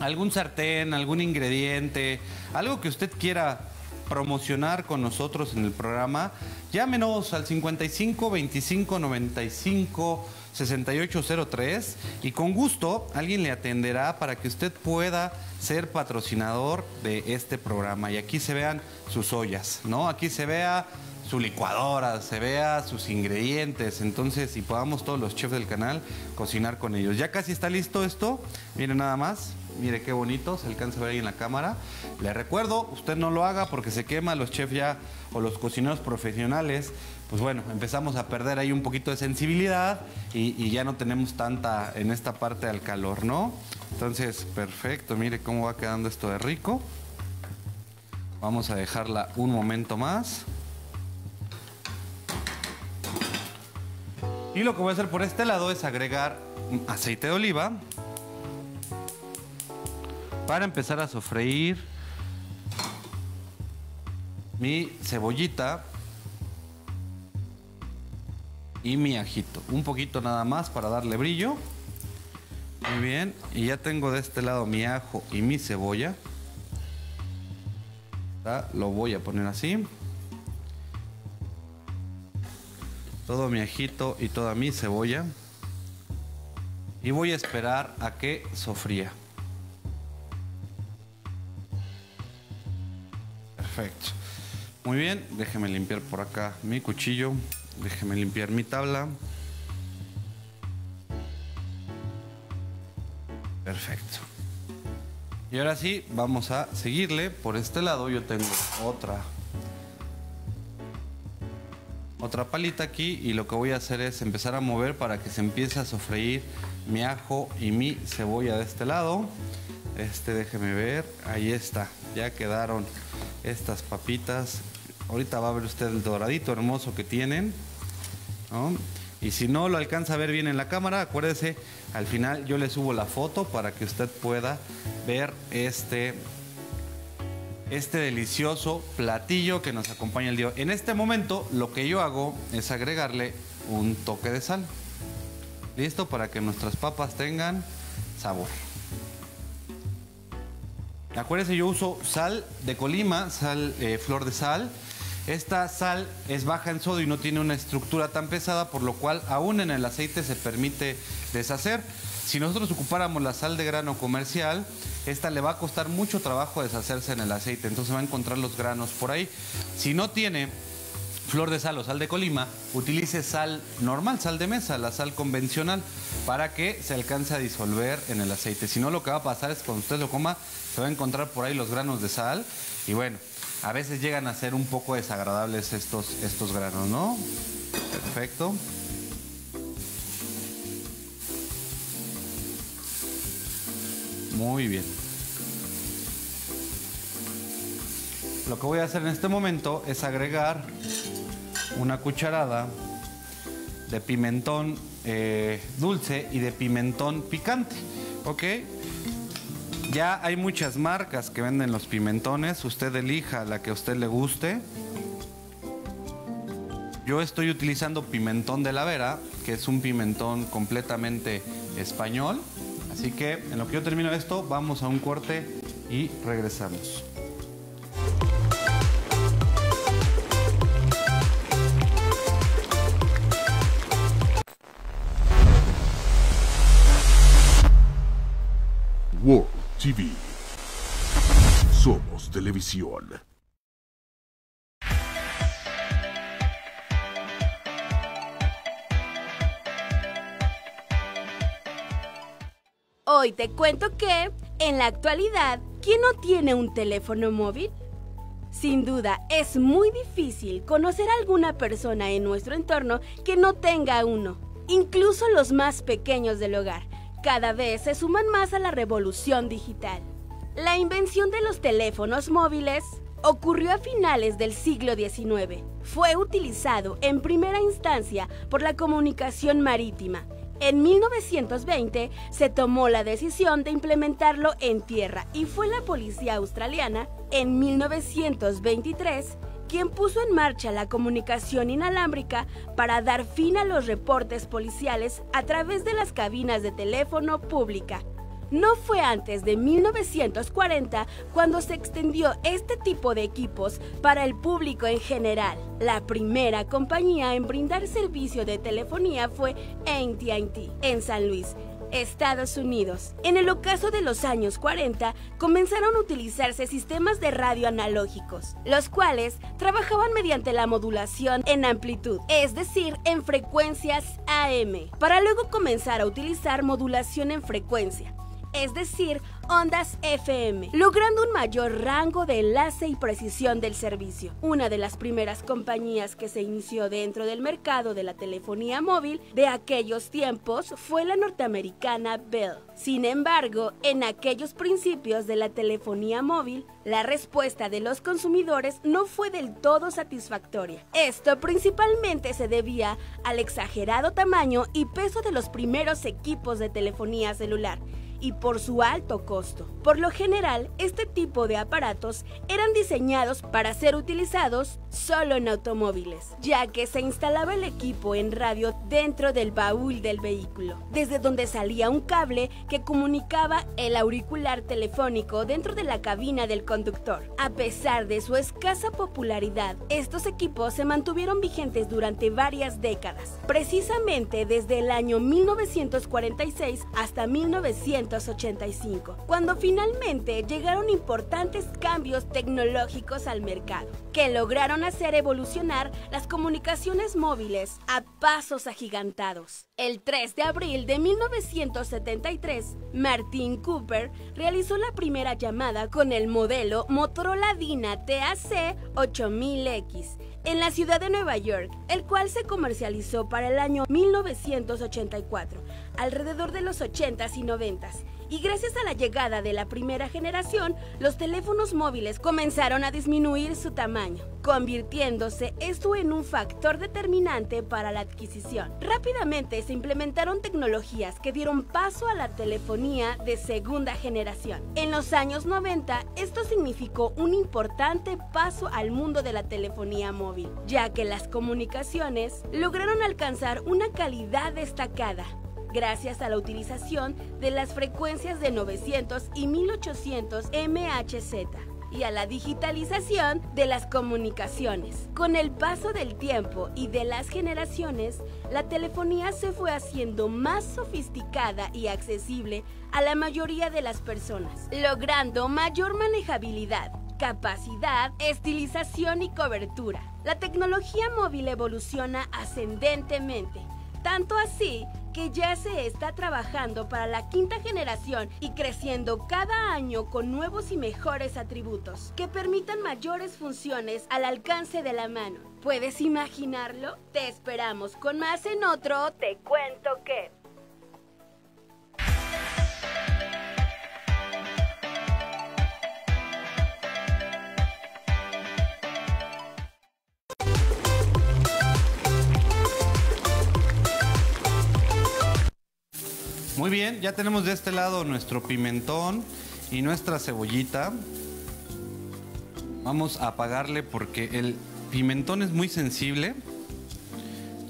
C: algún sartén, algún ingrediente, algo que usted quiera promocionar con nosotros en el programa, llámenos al 55 25 95 6803 y con gusto alguien le atenderá para que usted pueda ser patrocinador de este programa. Y aquí se vean sus ollas, ¿no? Aquí se vea su licuadora, se vea sus ingredientes, entonces y podamos todos los chefs del canal cocinar con ellos. Ya casi está listo esto, miren nada más, mire qué bonito, se alcanza a ver ahí en la cámara. Le recuerdo, usted no lo haga porque se quema, los chefs ya o los cocineros profesionales, pues bueno, empezamos a perder ahí un poquito de sensibilidad y, y ya no tenemos tanta en esta parte al calor, ¿no? Entonces, perfecto, mire cómo va quedando esto de rico. Vamos a dejarla un momento más. Y lo que voy a hacer por este lado es agregar aceite de oliva para empezar a sofreír mi cebollita y mi ajito. Un poquito nada más para darle brillo. Muy bien, y ya tengo de este lado mi ajo y mi cebolla. Lo voy a poner así. todo mi ajito y toda mi cebolla. Y voy a esperar a que sofría. Perfecto. Muy bien, déjeme limpiar por acá mi cuchillo. Déjeme limpiar mi tabla. Perfecto. Y ahora sí, vamos a seguirle. Por este lado yo tengo otra otra palita aquí y lo que voy a hacer es empezar a mover para que se empiece a sofreír mi ajo y mi cebolla de este lado. Este, déjeme ver, ahí está, ya quedaron estas papitas. Ahorita va a ver usted el doradito hermoso que tienen. ¿no? Y si no lo alcanza a ver bien en la cámara, acuérdese, al final yo le subo la foto para que usted pueda ver este este delicioso platillo que nos acompaña el día. En este momento lo que yo hago es agregarle un toque de sal. Listo para que nuestras papas tengan sabor. Acuérdense, yo uso sal de Colima, sal, eh, flor de sal. Esta sal es baja en sodio y no tiene una estructura tan pesada, por lo cual aún en el aceite se permite deshacer. Si nosotros ocupáramos la sal de grano comercial, esta le va a costar mucho trabajo deshacerse en el aceite, entonces va a encontrar los granos por ahí. Si no tiene flor de sal o sal de colima, utilice sal normal, sal de mesa, la sal convencional, para que se alcance a disolver en el aceite. Si no, lo que va a pasar es que cuando usted lo coma, se va a encontrar por ahí los granos de sal y bueno, a veces llegan a ser un poco desagradables estos, estos granos, ¿no? Perfecto. Muy bien. Lo que voy a hacer en este momento es agregar una cucharada de pimentón eh, dulce y de pimentón picante. ¿Ok? Ya hay muchas marcas que venden los pimentones. Usted elija la que a usted le guste. Yo estoy utilizando pimentón de la Vera, que es un pimentón completamente español. Así que en lo que yo termino esto, vamos a un corte y regresamos.
B: TV. Somos televisión.
A: Hoy te cuento que, en la actualidad, ¿quién no tiene un teléfono móvil? Sin duda, es muy difícil conocer a alguna persona en nuestro entorno que no tenga uno, incluso los más pequeños del hogar. Cada vez se suman más a la revolución digital. La invención de los teléfonos móviles ocurrió a finales del siglo XIX. Fue utilizado en primera instancia por la comunicación marítima en 1920 se tomó la decisión de implementarlo en tierra y fue la policía australiana en 1923 quien puso en marcha la comunicación inalámbrica para dar fin a los reportes policiales a través de las cabinas de teléfono pública. No fue antes de 1940 cuando se extendió este tipo de equipos para el público en general. La primera compañía en brindar servicio de telefonía fue AT&T en San Luis, Estados Unidos. En el ocaso de los años 40 comenzaron a utilizarse sistemas de radio analógicos, los cuales trabajaban mediante la modulación en amplitud, es decir, en frecuencias AM, para luego comenzar a utilizar modulación en frecuencia es decir, ondas FM, logrando un mayor rango de enlace y precisión del servicio. Una de las primeras compañías que se inició dentro del mercado de la telefonía móvil de aquellos tiempos fue la norteamericana Bell. Sin embargo, en aquellos principios de la telefonía móvil, la respuesta de los consumidores no fue del todo satisfactoria. Esto principalmente se debía al exagerado tamaño y peso de los primeros equipos de telefonía celular y por su alto costo. Por lo general, este tipo de aparatos eran diseñados para ser utilizados solo en automóviles, ya que se instalaba el equipo en radio dentro del baúl del vehículo, desde donde salía un cable que comunicaba el auricular telefónico dentro de la cabina del conductor. A pesar de su escasa popularidad, estos equipos se mantuvieron vigentes durante varias décadas, precisamente desde el año 1946 hasta 1900 cuando finalmente llegaron importantes cambios tecnológicos al mercado, que lograron hacer evolucionar las comunicaciones móviles a pasos agigantados. El 3 de abril de 1973, Martin Cooper realizó la primera llamada con el modelo Motorola Dina TAC 8000X en la ciudad de Nueva York, el cual se comercializó para el año 1984, alrededor de los 80s y 90s. Y gracias a la llegada de la primera generación, los teléfonos móviles comenzaron a disminuir su tamaño, convirtiéndose esto en un factor determinante para la adquisición. Rápidamente se implementaron tecnologías que dieron paso a la telefonía de segunda generación. En los años 90, esto significó un importante paso al mundo de la telefonía móvil, ya que las comunicaciones lograron alcanzar una calidad destacada gracias a la utilización de las frecuencias de 900 y 1800 MHz y a la digitalización de las comunicaciones. Con el paso del tiempo y de las generaciones, la telefonía se fue haciendo más sofisticada y accesible a la mayoría de las personas, logrando mayor manejabilidad, capacidad, estilización y cobertura. La tecnología móvil evoluciona ascendentemente, tanto así que ya se está trabajando para la quinta generación y creciendo cada año con nuevos y mejores atributos que permitan mayores funciones al alcance de la mano. ¿Puedes imaginarlo? Te esperamos con más en otro Te cuento que...
C: Muy bien, ya tenemos de este lado nuestro pimentón y nuestra cebollita. Vamos a apagarle porque el pimentón es muy sensible.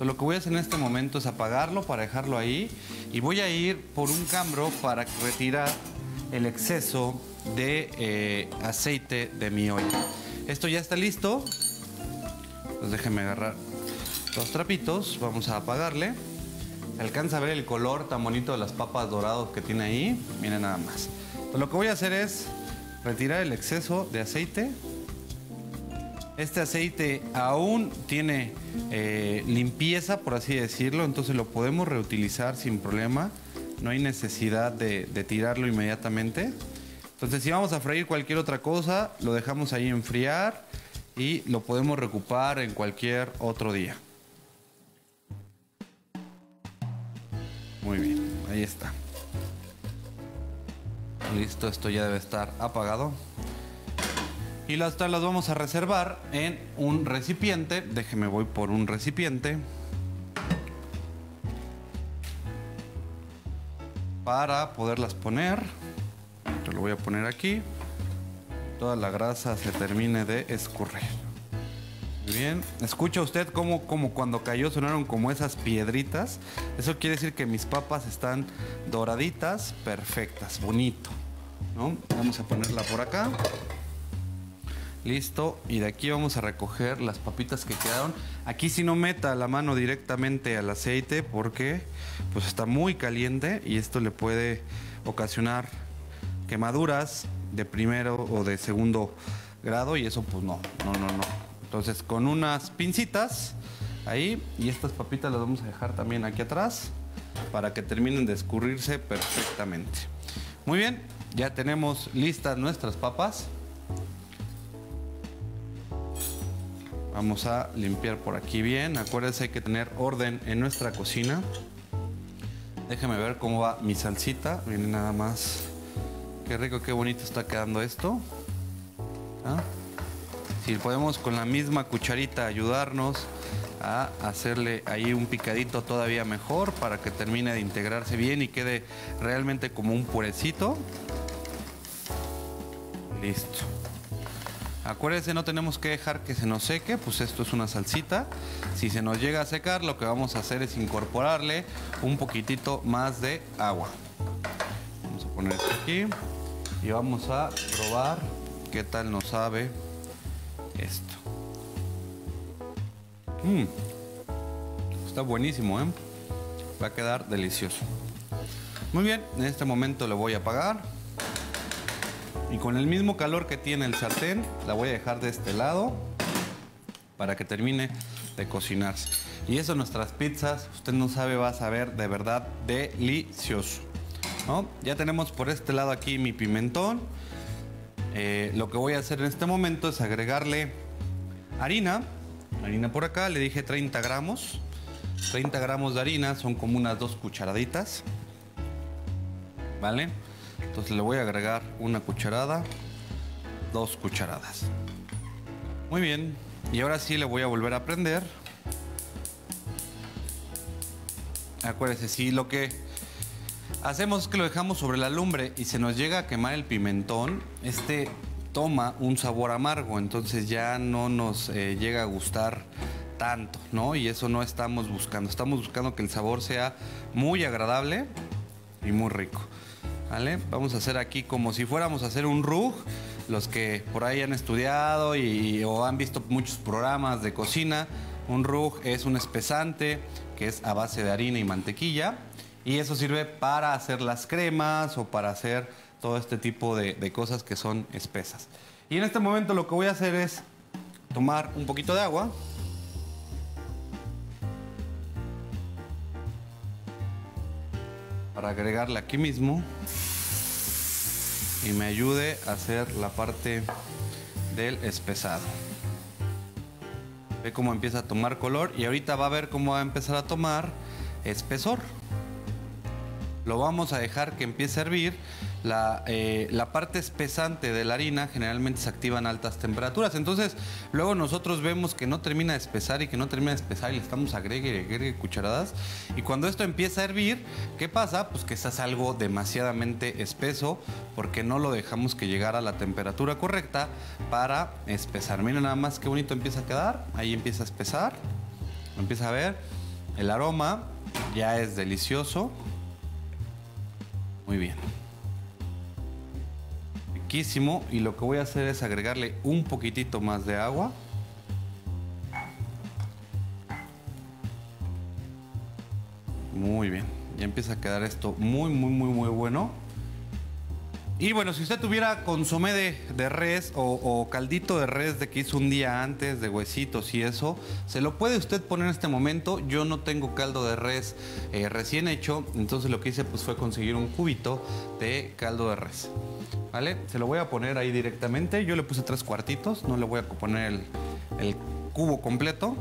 C: Lo que voy a hacer en este momento es apagarlo para dejarlo ahí y voy a ir por un cambro para retirar el exceso de eh, aceite de mi olla. Esto ya está listo. Pues déjenme agarrar los trapitos. Vamos a apagarle. Alcanza a ver el color tan bonito de las papas dorados que tiene ahí. Miren nada más. Lo que voy a hacer es retirar el exceso de aceite. Este aceite aún tiene eh, limpieza, por así decirlo, entonces lo podemos reutilizar sin problema. No hay necesidad de, de tirarlo inmediatamente. Entonces, si vamos a freír cualquier otra cosa, lo dejamos ahí enfriar y lo podemos recuperar en cualquier otro día. Muy bien, ahí está. Listo, esto ya debe estar apagado. Y las las vamos a reservar en un recipiente. Déjeme voy por un recipiente. Para poderlas poner. Te lo voy a poner aquí. Toda la grasa se termine de escurrir. Bien. Escucha usted cómo, como cuando cayó sonaron como esas piedritas. Eso quiere decir que mis papas están doraditas, perfectas, bonito. ¿no? Vamos a ponerla por acá. Listo. Y de aquí vamos a recoger las papitas que quedaron. Aquí si no meta la mano directamente al aceite porque pues está muy caliente y esto le puede ocasionar quemaduras de primero o de segundo grado y eso pues no, no, no, no. Entonces con unas pincitas ahí y estas papitas las vamos a dejar también aquí atrás para que terminen de escurrirse perfectamente. Muy bien, ya tenemos listas nuestras papas. Vamos a limpiar por aquí bien. Acuérdense hay que tener orden en nuestra cocina. Déjenme ver cómo va mi salsita. Miren nada más. Qué rico, qué bonito está quedando esto. ¿Ah? Si podemos con la misma cucharita ayudarnos a hacerle ahí un picadito todavía mejor para que termine de integrarse bien y quede realmente como un purecito. Listo. Acuérdense, no tenemos que dejar que se nos seque, pues esto es una salsita. Si se nos llega a secar, lo que vamos a hacer es incorporarle un poquitito más de agua. Vamos a poner esto aquí y vamos a probar qué tal nos sabe esto. Mm. Está buenísimo, ¿eh? Va a quedar delicioso. Muy bien, en este momento lo voy a apagar. Y con el mismo calor que tiene el sartén, la voy a dejar de este lado para que termine de cocinarse. Y eso nuestras pizzas, usted no sabe, va a saber de verdad delicioso. ¿no? Ya tenemos por este lado aquí mi pimentón. Eh, lo que voy a hacer en este momento es agregarle harina. Harina por acá, le dije 30 gramos. 30 gramos de harina son como unas dos cucharaditas. ¿Vale? Entonces le voy a agregar una cucharada, dos cucharadas. Muy bien. Y ahora sí le voy a volver a prender. Acuérdese, si lo que hacemos que lo dejamos sobre la lumbre y se nos llega a quemar el pimentón, este toma un sabor amargo, entonces ya no nos eh, llega a gustar tanto, ¿no? Y eso no estamos buscando. Estamos buscando que el sabor sea muy agradable y muy rico. ¿Vale? Vamos a hacer aquí como si fuéramos a hacer un rug. Los que por ahí han estudiado y, o han visto muchos programas de cocina, un rug es un espesante que es a base de harina y mantequilla. Y eso sirve para hacer las cremas o para hacer todo este tipo de, cosas que son espesas. Y en este momento lo que voy a hacer es tomar un poquito de agua. Para agregarla aquí mismo. Y me ayude a hacer la parte del espesado. Ve cómo empieza a tomar color y ahorita va a ver cómo va a empezar a tomar espesor. Lo vamos a dejar que empiece a hervir. La, eh, la parte espesante de la harina generalmente se activa en altas temperaturas. Entonces, luego nosotros vemos que no termina de espesar y que no termina de espesar y le estamos agregue y agregue cucharadas. Y cuando esto empieza a hervir, ¿qué pasa? Pues que se algo demasiadamente espeso porque no lo dejamos que llegara a la temperatura correcta para espesar. Miren nada más qué bonito empieza a quedar. Ahí empieza a espesar. Empieza a ver el aroma. Ya es delicioso. Muy bien. Riquísimo. Y lo que voy a hacer es agregarle un poquitito más de agua. Muy bien. Ya empieza a quedar esto muy, muy, muy, muy bueno. Y bueno, si usted tuviera consomé de, de res o, caldito de res de que hizo un día antes, de huesitos y eso, se lo puede usted poner en este momento. Yo no tengo caldo de res eh, recién hecho, entonces lo que hice pues fue conseguir un cubito de caldo de res. ¿Vale? Se lo voy a poner ahí directamente. Yo le puse tres cuartitos, no le voy a poner el, el cubo completo.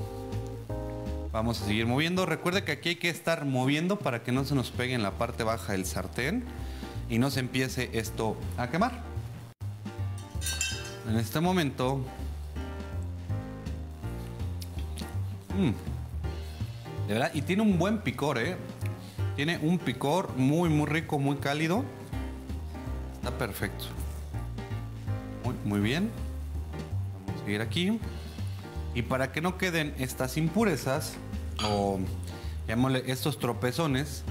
C: Vamos a seguir moviendo. Recuerde que aquí hay que estar moviendo para que no se nos pegue en la parte baja del sartén y no se empiece esto a quemar. En este momento... Mm, de verdad, y tiene un buen picor, ¿eh? Tiene un picor muy, muy rico, muy cálido. Está perfecto. Muy, muy bien. Vamos a seguir aquí. Y para que no queden estas impurezas, o llamémosle estos tropezones,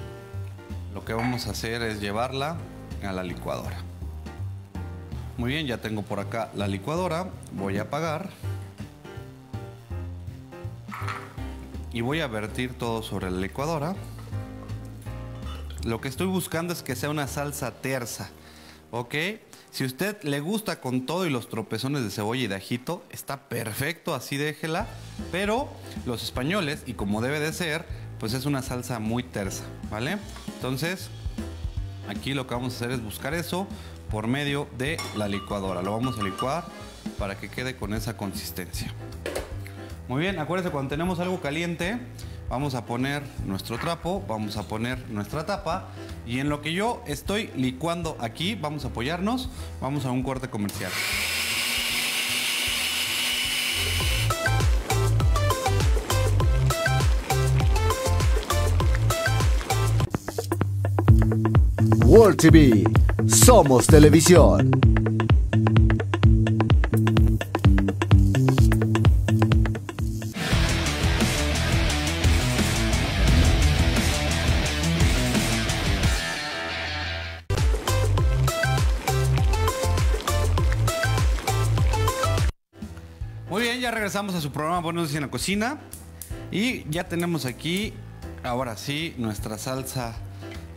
C: lo que vamos a hacer es llevarla a la licuadora. Muy bien, ya tengo por acá la licuadora. Voy a apagar. Y voy a vertir todo sobre la licuadora. Lo que estoy buscando es que sea una salsa tersa. ¿Ok? Si usted le gusta con todo y los tropezones de cebolla y de ajito, está perfecto, así déjela. Pero los españoles, y como debe de ser, pues es una salsa muy tersa, ¿vale? Entonces, aquí lo que vamos a hacer es buscar eso por medio de la licuadora. Lo vamos a licuar para que quede con esa consistencia. Muy bien, acuérdense cuando tenemos algo caliente, vamos a poner nuestro trapo, vamos a poner nuestra tapa y en lo que yo estoy licuando aquí, vamos a apoyarnos, vamos a un corte comercial.
B: World TV. Somos televisión.
C: Muy bien, ya regresamos a su programa Buenos en la cocina y ya tenemos aquí, ahora sí, nuestra salsa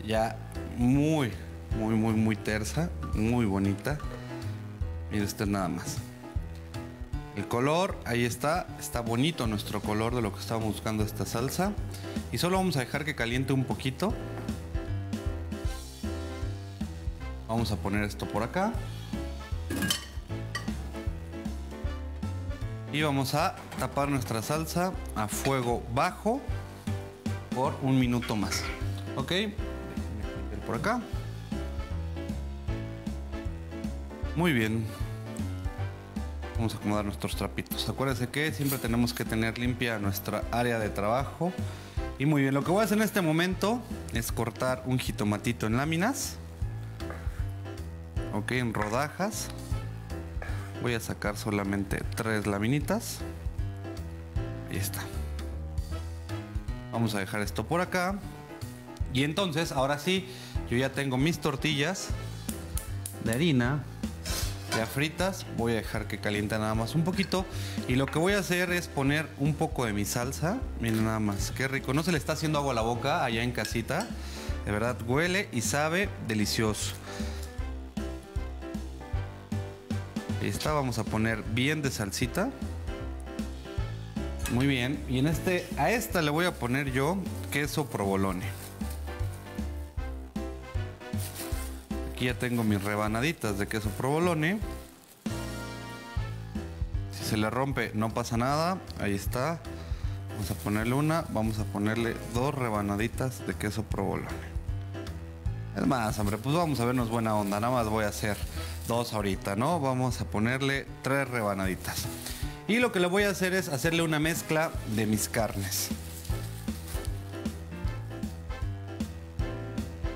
C: ya muy, muy, muy, muy tersa, muy bonita. Mire usted nada más. El color, ahí está, está bonito nuestro color de lo que estábamos buscando esta salsa. Y solo vamos a dejar que caliente un poquito. Vamos a poner esto por acá. Y vamos a tapar nuestra salsa a fuego bajo por un minuto más. ¿Ok? Por acá. Muy bien. Vamos a acomodar nuestros trapitos. Acuérdense que siempre tenemos que tener limpia nuestra área de trabajo. Y muy bien, lo que voy a hacer en este momento es cortar un jitomatito en láminas. Ok, en rodajas. Voy a sacar solamente tres laminitas. Ahí está. Vamos a dejar esto por acá. Y entonces, ahora sí, yo ya tengo mis tortillas de harina ya fritas. Voy a dejar que caliente nada más un poquito. Y lo que voy a hacer es poner un poco de mi salsa. Miren nada más, qué rico. No se le está haciendo agua a la boca allá en casita. De verdad, huele y sabe delicioso. Está, vamos a poner bien de salsita. Muy bien. Y en este, a esta le voy a poner yo queso provolone. Ya tengo mis rebanaditas de queso provolone. Si se le rompe, no pasa nada. Ahí está. Vamos a ponerle una. Vamos a ponerle dos rebanaditas de queso provolone. Es más, hombre, pues vamos a vernos buena onda. Nada más voy a hacer dos ahorita, ¿no? Vamos a ponerle tres rebanaditas. Y lo que le voy a hacer es hacerle una mezcla de mis carnes.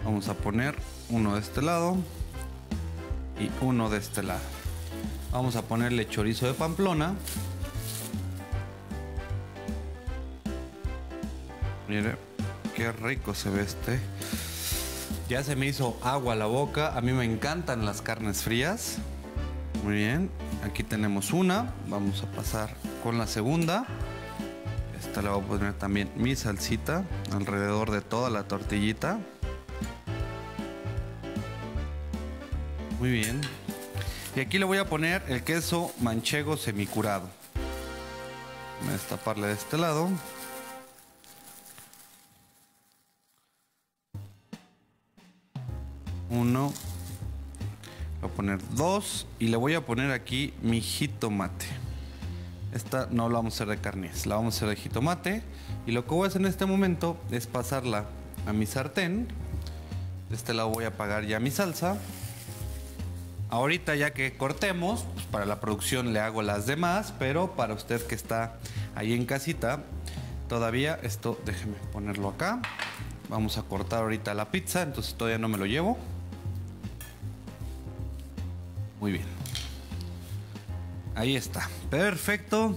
C: Vamos a poner uno de este lado y uno de este lado. Vamos a ponerle chorizo de pamplona. Mire, qué rico se ve este. Ya se me hizo agua la boca. A mí me encantan las carnes frías. Muy bien. Aquí tenemos una. Vamos a pasar con la segunda. Esta le voy a poner también mi salsita alrededor de toda la tortillita. Muy bien. Y aquí le voy a poner el queso manchego semicurado. Voy a destaparle de este lado. Uno. Voy a poner dos. Y le voy a poner aquí mi jitomate. Esta no la vamos a hacer de carnes, la vamos a hacer de jitomate. Y lo que voy a hacer en este momento es pasarla a mi sartén. De este lado voy a apagar ya mi salsa. Ahorita ya que cortemos, pues para la producción le hago las demás, pero para usted que está ahí en casita, todavía esto déjeme ponerlo acá. Vamos a cortar ahorita la pizza, entonces todavía no me lo llevo. Muy bien. Ahí está, perfecto.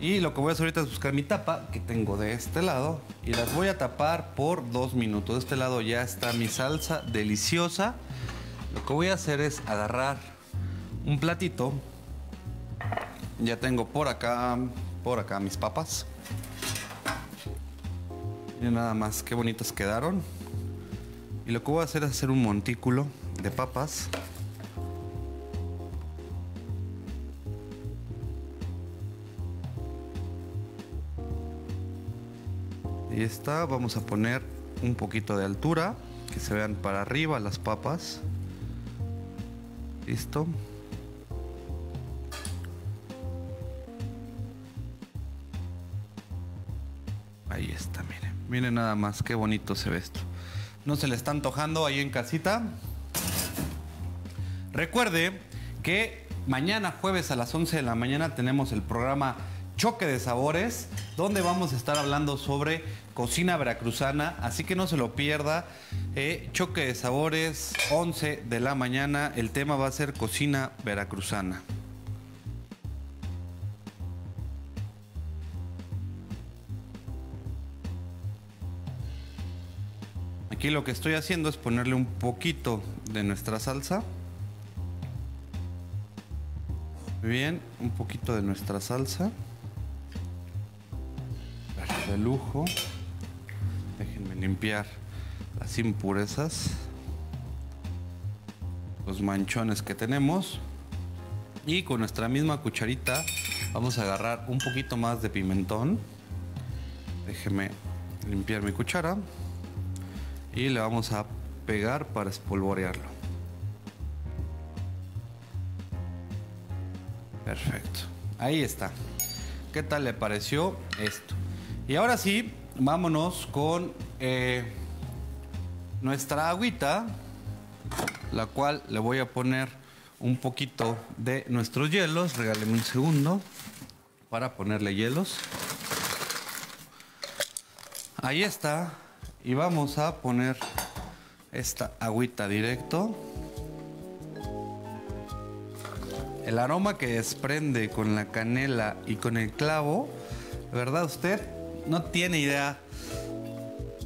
C: Y lo que voy a hacer ahorita es buscar mi tapa que tengo de este lado y las voy a tapar por dos minutos. De este lado ya está mi salsa deliciosa. Lo que voy a hacer es agarrar un platito. Ya tengo por acá, por acá mis papas. Miren nada más qué bonitas quedaron. Y lo que voy a hacer es hacer un montículo de papas. Y está, vamos a poner un poquito de altura, que se vean para arriba las papas. Listo. Ahí está, miren. Miren nada más qué bonito se ve esto. ¿No se le está antojando ahí en casita? Recuerde que mañana jueves a las 11 de la mañana tenemos el programa Choque de Sabores, donde vamos a estar hablando sobre cocina veracruzana, así que no se lo pierda. Eh, Choque de Sabores, 11 de la mañana, el tema va a ser cocina veracruzana. Aquí lo que estoy haciendo es ponerle un poquito de nuestra salsa. Bien, un poquito de nuestra salsa. De lujo. Limpiar las impurezas. Los manchones que tenemos. Y con nuestra misma cucharita vamos a agarrar un poquito más de pimentón. Déjenme limpiar mi cuchara. Y le vamos a pegar para espolvorearlo. Perfecto. Ahí está. ¿Qué tal le pareció esto? Y ahora sí, vámonos con eh, nuestra agüita, la cual le voy a poner un poquito de nuestros hielos. Regáleme un segundo para ponerle hielos. Ahí está. Y vamos a poner esta agüita directo. El aroma que desprende con la canela y con el clavo, ¿verdad usted? No tiene idea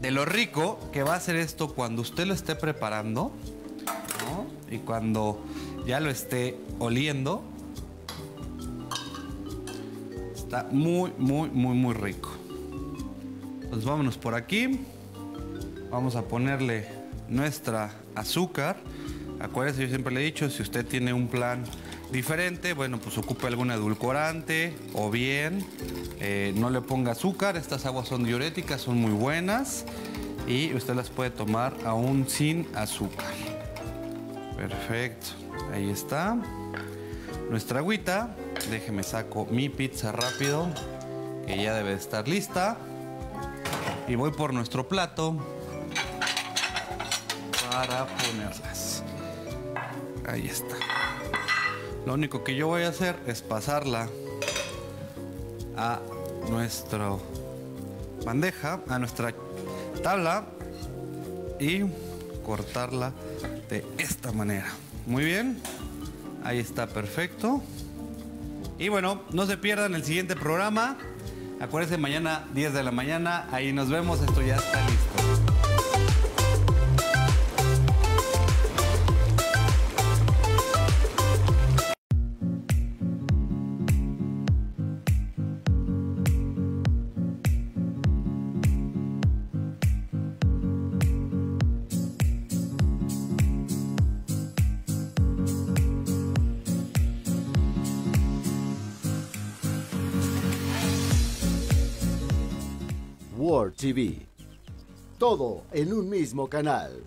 C: de lo rico que va a ser esto cuando usted lo esté preparando y cuando ya lo esté oliendo. Está muy, muy, muy, muy rico. Pues vámonos por aquí. Vamos a ponerle nuestra azúcar. Acuérdese, yo siempre le he dicho, si usted tiene un plan diferente, bueno, pues ocupe algún edulcorante o bien eh, no le ponga azúcar. Estas aguas son diuréticas, son muy buenas y usted las puede tomar aún sin azúcar. Perfecto, ahí está. Nuestra agüita, déjeme saco mi pizza rápido, que ya debe estar lista. Y voy por nuestro plato. para ponerlas. Ahí está. Lo único que yo voy a hacer es pasarla a nuestra bandeja, a nuestra tabla y cortarla de esta manera. Muy bien. Ahí está perfecto. Y bueno, no se pierdan el siguiente programa. Acuérdense mañana 10 de la mañana. Ahí nos vemos. Esto ya está listo.
B: TV. Todo en un mismo canal.